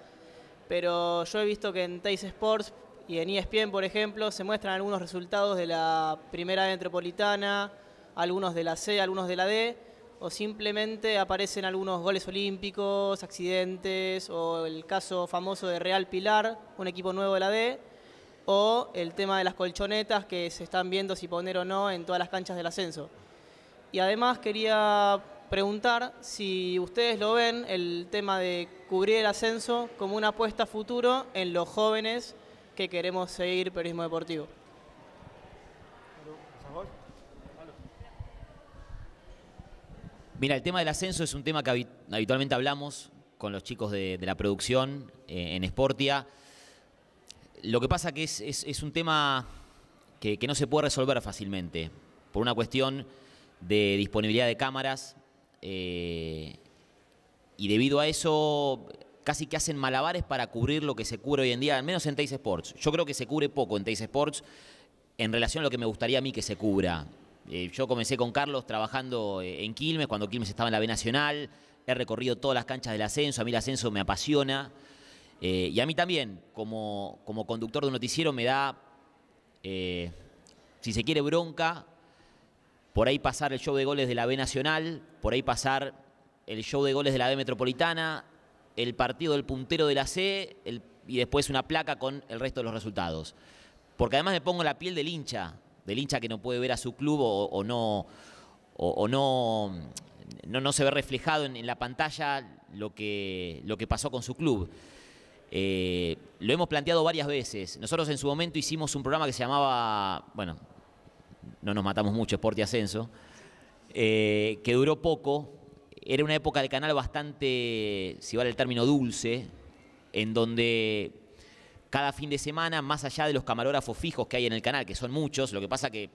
Pero yo he visto que en Teis Sports y en ESPN, por ejemplo, se muestran algunos resultados de la primera metropolitana, algunos de la C, algunos de la D, o simplemente aparecen algunos goles olímpicos, accidentes, o el caso famoso de Real Pilar, un equipo nuevo de la D, o el tema de las colchonetas que se están viendo si poner o no en todas las canchas del ascenso. Y además quería preguntar si ustedes lo ven, el tema de cubrir el ascenso como una apuesta futuro en los jóvenes que queremos seguir periodismo deportivo. Mira, el tema del ascenso es un tema que habitualmente hablamos con los chicos de, la producción eh, en Sportia. Lo que pasa que es, un tema que, no se puede resolver fácilmente, por una cuestión de disponibilidad de cámaras, eh, y debido a eso casi que hacen malabares para cubrir lo que se cubre hoy en día, al menos en Teis Sports. Yo creo que se cubre poco en Teis Sports en relación a lo que me gustaría a mí que se cubra. Eh, yo comencé con Carlos trabajando eh, en Quilmes, cuando Quilmes estaba en la B Nacional. He recorrido todas las canchas del ascenso. A mí el ascenso me apasiona. Eh, y a mí también, como, como, conductor de un noticiero, me da, si se quiere, bronca. Por ahí pasar el show de goles de la B Nacional, por ahí pasar el show de goles de la B Metropolitana, el partido del puntero de la C y después una placa con el resto de los resultados. Porque además me pongo la piel del hincha del hincha que no puede ver a su club o, no, o, no, no, se ve reflejado en, la pantalla lo que, lo que pasó con su club. Eh, lo hemos planteado varias veces. Nosotros en su momento hicimos un programa que se llamaba, bueno, no nos matamos mucho, Sport y Ascenso, eh, que duró poco. Era una época del canal bastante, si vale el término, dulce, en donde cada fin de semana, más allá de los camarógrafos fijos que hay en el canal, que son muchos, lo que pasa que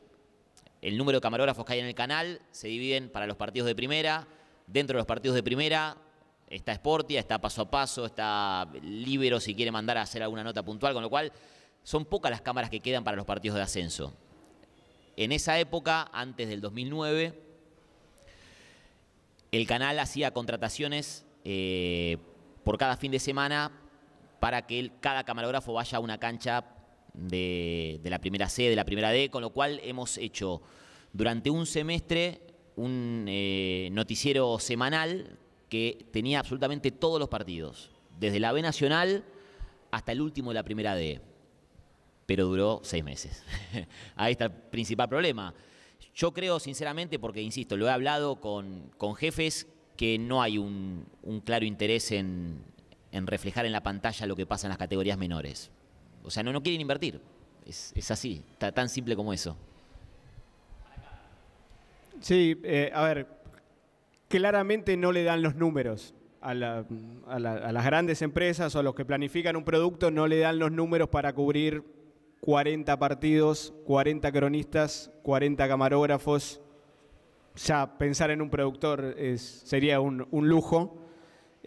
el número de camarógrafos que hay en el canal se dividen para los partidos de primera, dentro de los partidos de primera está Sportia, está paso a paso, está Libero si quiere mandar a hacer alguna nota puntual, con lo cual son pocas las cámaras que quedan para los partidos de ascenso. En esa época, antes del 2009, el canal hacía contrataciones eh, por cada fin de semana para que cada camarógrafo vaya a una cancha de, la primera C, de la primera D, con lo cual hemos hecho durante un semestre un eh, noticiero semanal que tenía absolutamente todos los partidos, desde la B Nacional hasta el último de la primera D, pero duró seis meses. Ahí está el principal problema. Yo creo sinceramente, porque insisto, lo he hablado con, jefes, que no hay un claro interés en, en reflejar en la pantalla lo que pasa en las categorías menores. O sea, no, no quieren invertir. Es, así, está tan simple como eso. Sí, eh, a ver, claramente no le dan los números. A, la- a la- a las grandes empresas o a los que planifican un producto no le dan los números para cubrir 40 partidos, 40 cronistas, 40 camarógrafos. Ya pensar en un productor es- sería un, un lujo.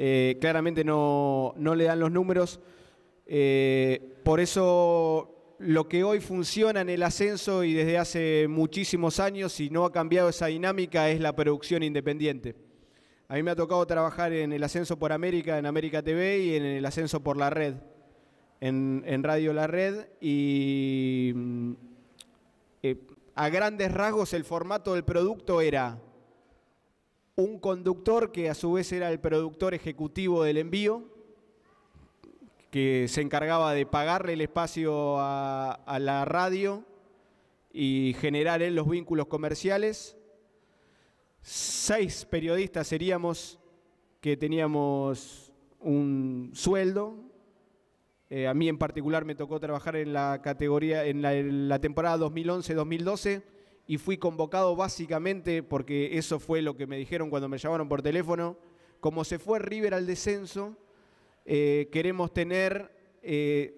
Eh, claramente no, no le dan los números. Eh, por eso lo que hoy funciona en el ascenso y desde hace muchísimos años y no ha cambiado esa dinámica es la producción independiente. A mí me ha tocado trabajar en el ascenso por América, en América TV y en el ascenso por la red, en, en Radio La Red. Y mm, eh, a grandes rasgos el formato del producto era un conductor que a su vez era el productor ejecutivo del envío, que se encargaba de pagarle el espacio a, la radio y generar él los vínculos comerciales. Seis periodistas seríamos que teníamos un sueldo. Eh, a mí en particular me tocó trabajar en la categoría, en la, en la temporada 2011-2012 y fui convocado básicamente porque eso fue lo que me dijeron cuando me llamaron por teléfono. Como se fue River al descenso, eh, queremos tener eh,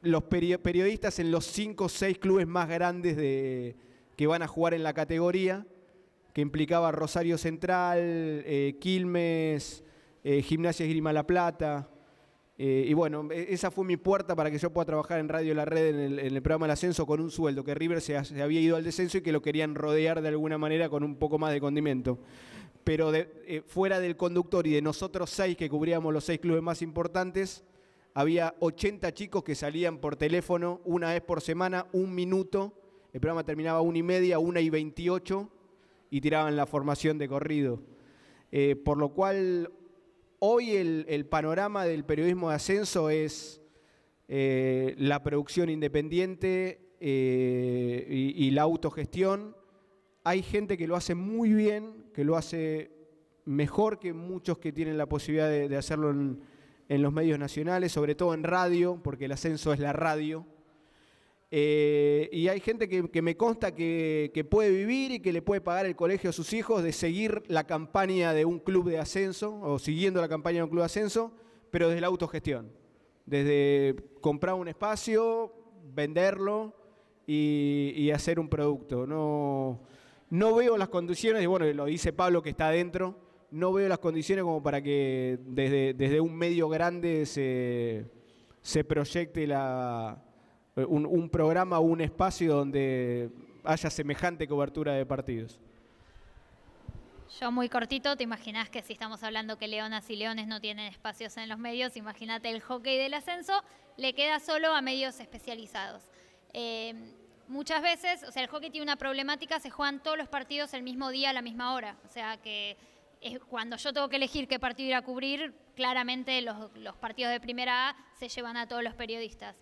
los peri- periodistas en los cinco o seis clubes más grandes de, que van a jugar en la categoría, que implicaba Rosario Central, eh, Quilmes, Gimnasia Esgrima La Plata. Eh, y bueno, e- esa fue mi puerta para que yo pueda trabajar en Radio La Red en el, el programa del ascenso con un sueldo, que River se, ha- se había ido al descenso y que lo querían rodear de alguna manera con un poco más de condimento pero eh, fuera del conductor y de nosotros seis que cubríamos los seis clubes más importantes, había 80 chicos que salían por teléfono una vez por semana, un minuto. El programa terminaba a una y media, una y veintiocho, y tiraban la formación de corrido. Eh, por lo cual, hoy el, panorama del periodismo de ascenso es eh, la producción independiente eh, y, la autogestión. Hay gente que lo hace muy bien, que lo hace mejor que muchos que tienen la posibilidad de, hacerlo en los medios nacionales, sobre todo en radio, porque el ascenso es la radio. Eh, y hay gente que, me consta que, puede vivir y que le puede pagar el colegio a sus hijos de seguir la campaña de un club de ascenso o siguiendo la campaña de un club de ascenso, pero desde la autogestión. Desde comprar un espacio, venderlo y, y hacer un producto. No, no veo las condiciones, y bueno, lo dice Pablo que está adentro, no veo las condiciones como para que desde, desde un medio grande se, se proyecte la, un, un programa o un espacio donde haya semejante cobertura de partidos. Yo muy cortito, te imaginas que si estamos hablando que leonas y leones no tienen espacios en los medios, imagínate el hockey del ascenso, le queda solo a medios especializados. Eh, muchas veces, o sea, el hockey tiene una problemática, se juegan todos los partidos el mismo día a la misma hora. O sea que cuando yo tengo que elegir qué partido ir a cubrir, claramente los, los partidos de primera A se llevan a todos los periodistas.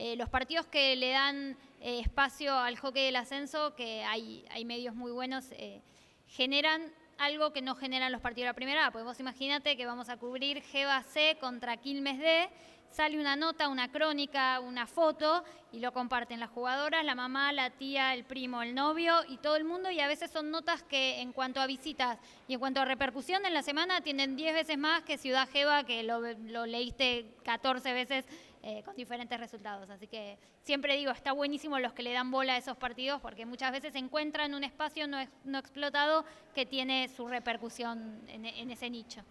Eh, los partidos que le dan eh, espacio al hockey del ascenso, que hay, medios muy buenos, eh, generan algo que no generan los partidos de la primera A. Pues vos imagínate que vamos a cubrir Geva C contra Quilmes D, sale una nota, una crónica, una foto y lo comparten las jugadoras, la mamá, la tía, el primo, el novio y todo el mundo y a veces son notas que en cuanto a visitas y en cuanto a repercusión en la semana tienen 10 veces más que Ciudad Geva que lo, lo leíste 14 veces eh, con diferentes resultados. Así que siempre digo, está buenísimo los que le dan bola a esos partidos porque muchas veces encuentran un espacio no, no explotado que tiene su repercusión en, ese nicho.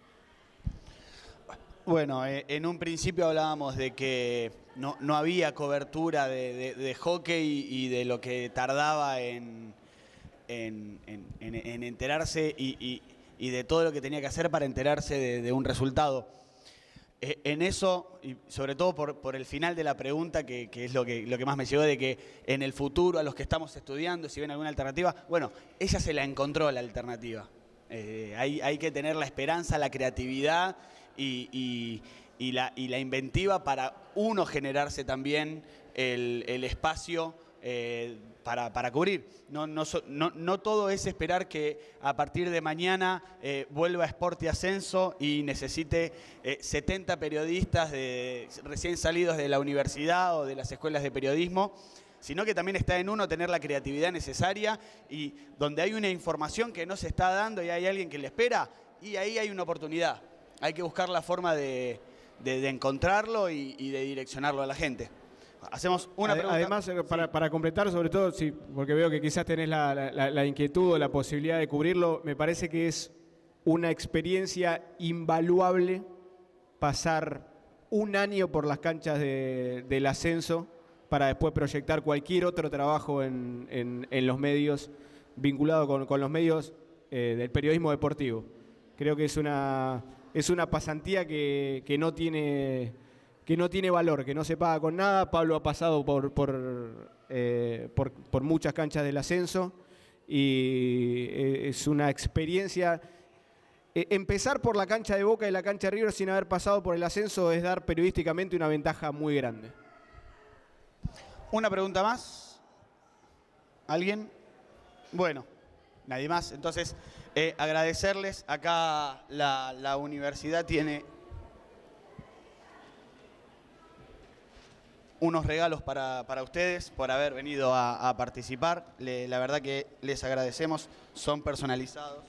Bueno, eh, en un principio hablábamos de que no, no había cobertura de, hockey y de lo que tardaba en, en- en- en- en enterarse y, y- de todo lo que tenía que hacer para enterarse de un resultado. Eh, En eso, y sobre todo por, el final de la pregunta, que, es lo que, más me llegó, de que en el futuro, a los que estamos estudiando, si ven alguna alternativa, bueno, ella se la encontró la alternativa. Eh, hay, que tener la esperanza, la creatividad y, la, inventiva para uno generarse también el espacio eh, para, para cubrir. No, no, no- no todo es esperar que a partir de mañana eh, vuelva Sport y Ascenso y necesite eh, 70 periodistas de, recién salidos de la universidad o de las escuelas de periodismo sino que también está en uno tener la creatividad necesaria y donde hay una información que no se está dando y hay alguien que le espera, y ahí hay una oportunidad. Hay que buscar la forma de, encontrarlo y, de direccionarlo a la gente. Hacemos una pregunta. Además, eh, para, completar, sobre todo, sí, porque veo que quizás tenés la inquietud o la posibilidad de cubrirlo, me parece que es una experiencia invaluable pasar un año por las canchas del ascenso para después proyectar cualquier otro trabajo en, los medios vinculado con, los medios eh, del periodismo deportivo. Creo que es una, es una pasantía que, no tiene, que no tiene valor, que no se paga con nada. Pablo ha pasado por, por, eh, por muchas canchas del ascenso y eh, es una experiencia eh, empezar por la cancha de Boca y la cancha de River sin haber pasado por el ascenso es dar periodísticamente una ventaja muy grande. Una pregunta más. ¿Alguien? Bueno, nadie más. Entonces, eh, agradecerles. Acá la, universidad tiene unos regalos para, ustedes por haber venido a, participar. la verdad que les agradecemos. Son personalizados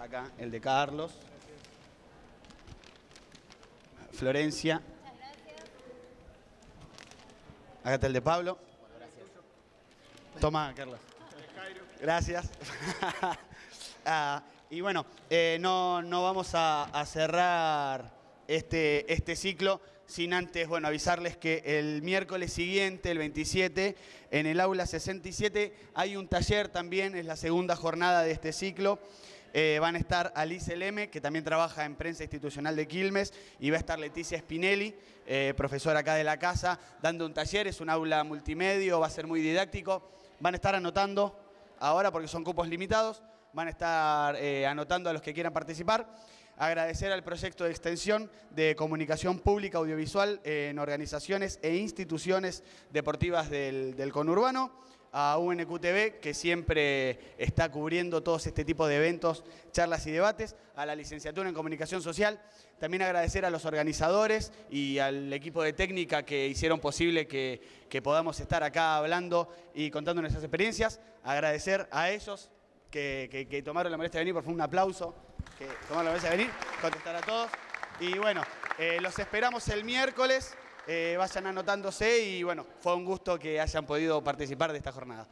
acá el de Carlos. Florencia. Acá está el de Pablo. Toma, Carlos. Gracias. Ah, y bueno, eh, no, no, vamos a, cerrar este, este ciclo sin antes, bueno, avisarles que el miércoles siguiente, el 27, en el aula 67, hay un taller también, es la segunda jornada de este ciclo. Eh, van a estar Alice Leme, que también trabaja en prensa institucional de Quilmes, y va a estar Leticia Spinelli, eh, profesora acá de la casa, dando un taller, es un aula multimedio, va a ser muy didáctico. Van a estar anotando ahora porque son cupos limitados, van a estar eh, anotando a los que quieran participar. Agradecer al proyecto de extensión de comunicación pública audiovisual en organizaciones e instituciones deportivas del conurbano a UNQTV, que siempre está cubriendo todos este tipo de eventos, charlas y debates, a la licenciatura en Comunicación Social. También agradecer a los organizadores y al equipo de técnica que hicieron posible que, podamos estar acá hablando y contando nuestras experiencias. Agradecer a ellos que, tomaron la molestia de venir, por favor, un aplauso, que tomaron la molestia de venir, contestar a todos. Y bueno, eh, los esperamos el miércoles. Eh, vayan anotándose y bueno, fue un gusto que hayan podido participar de esta jornada.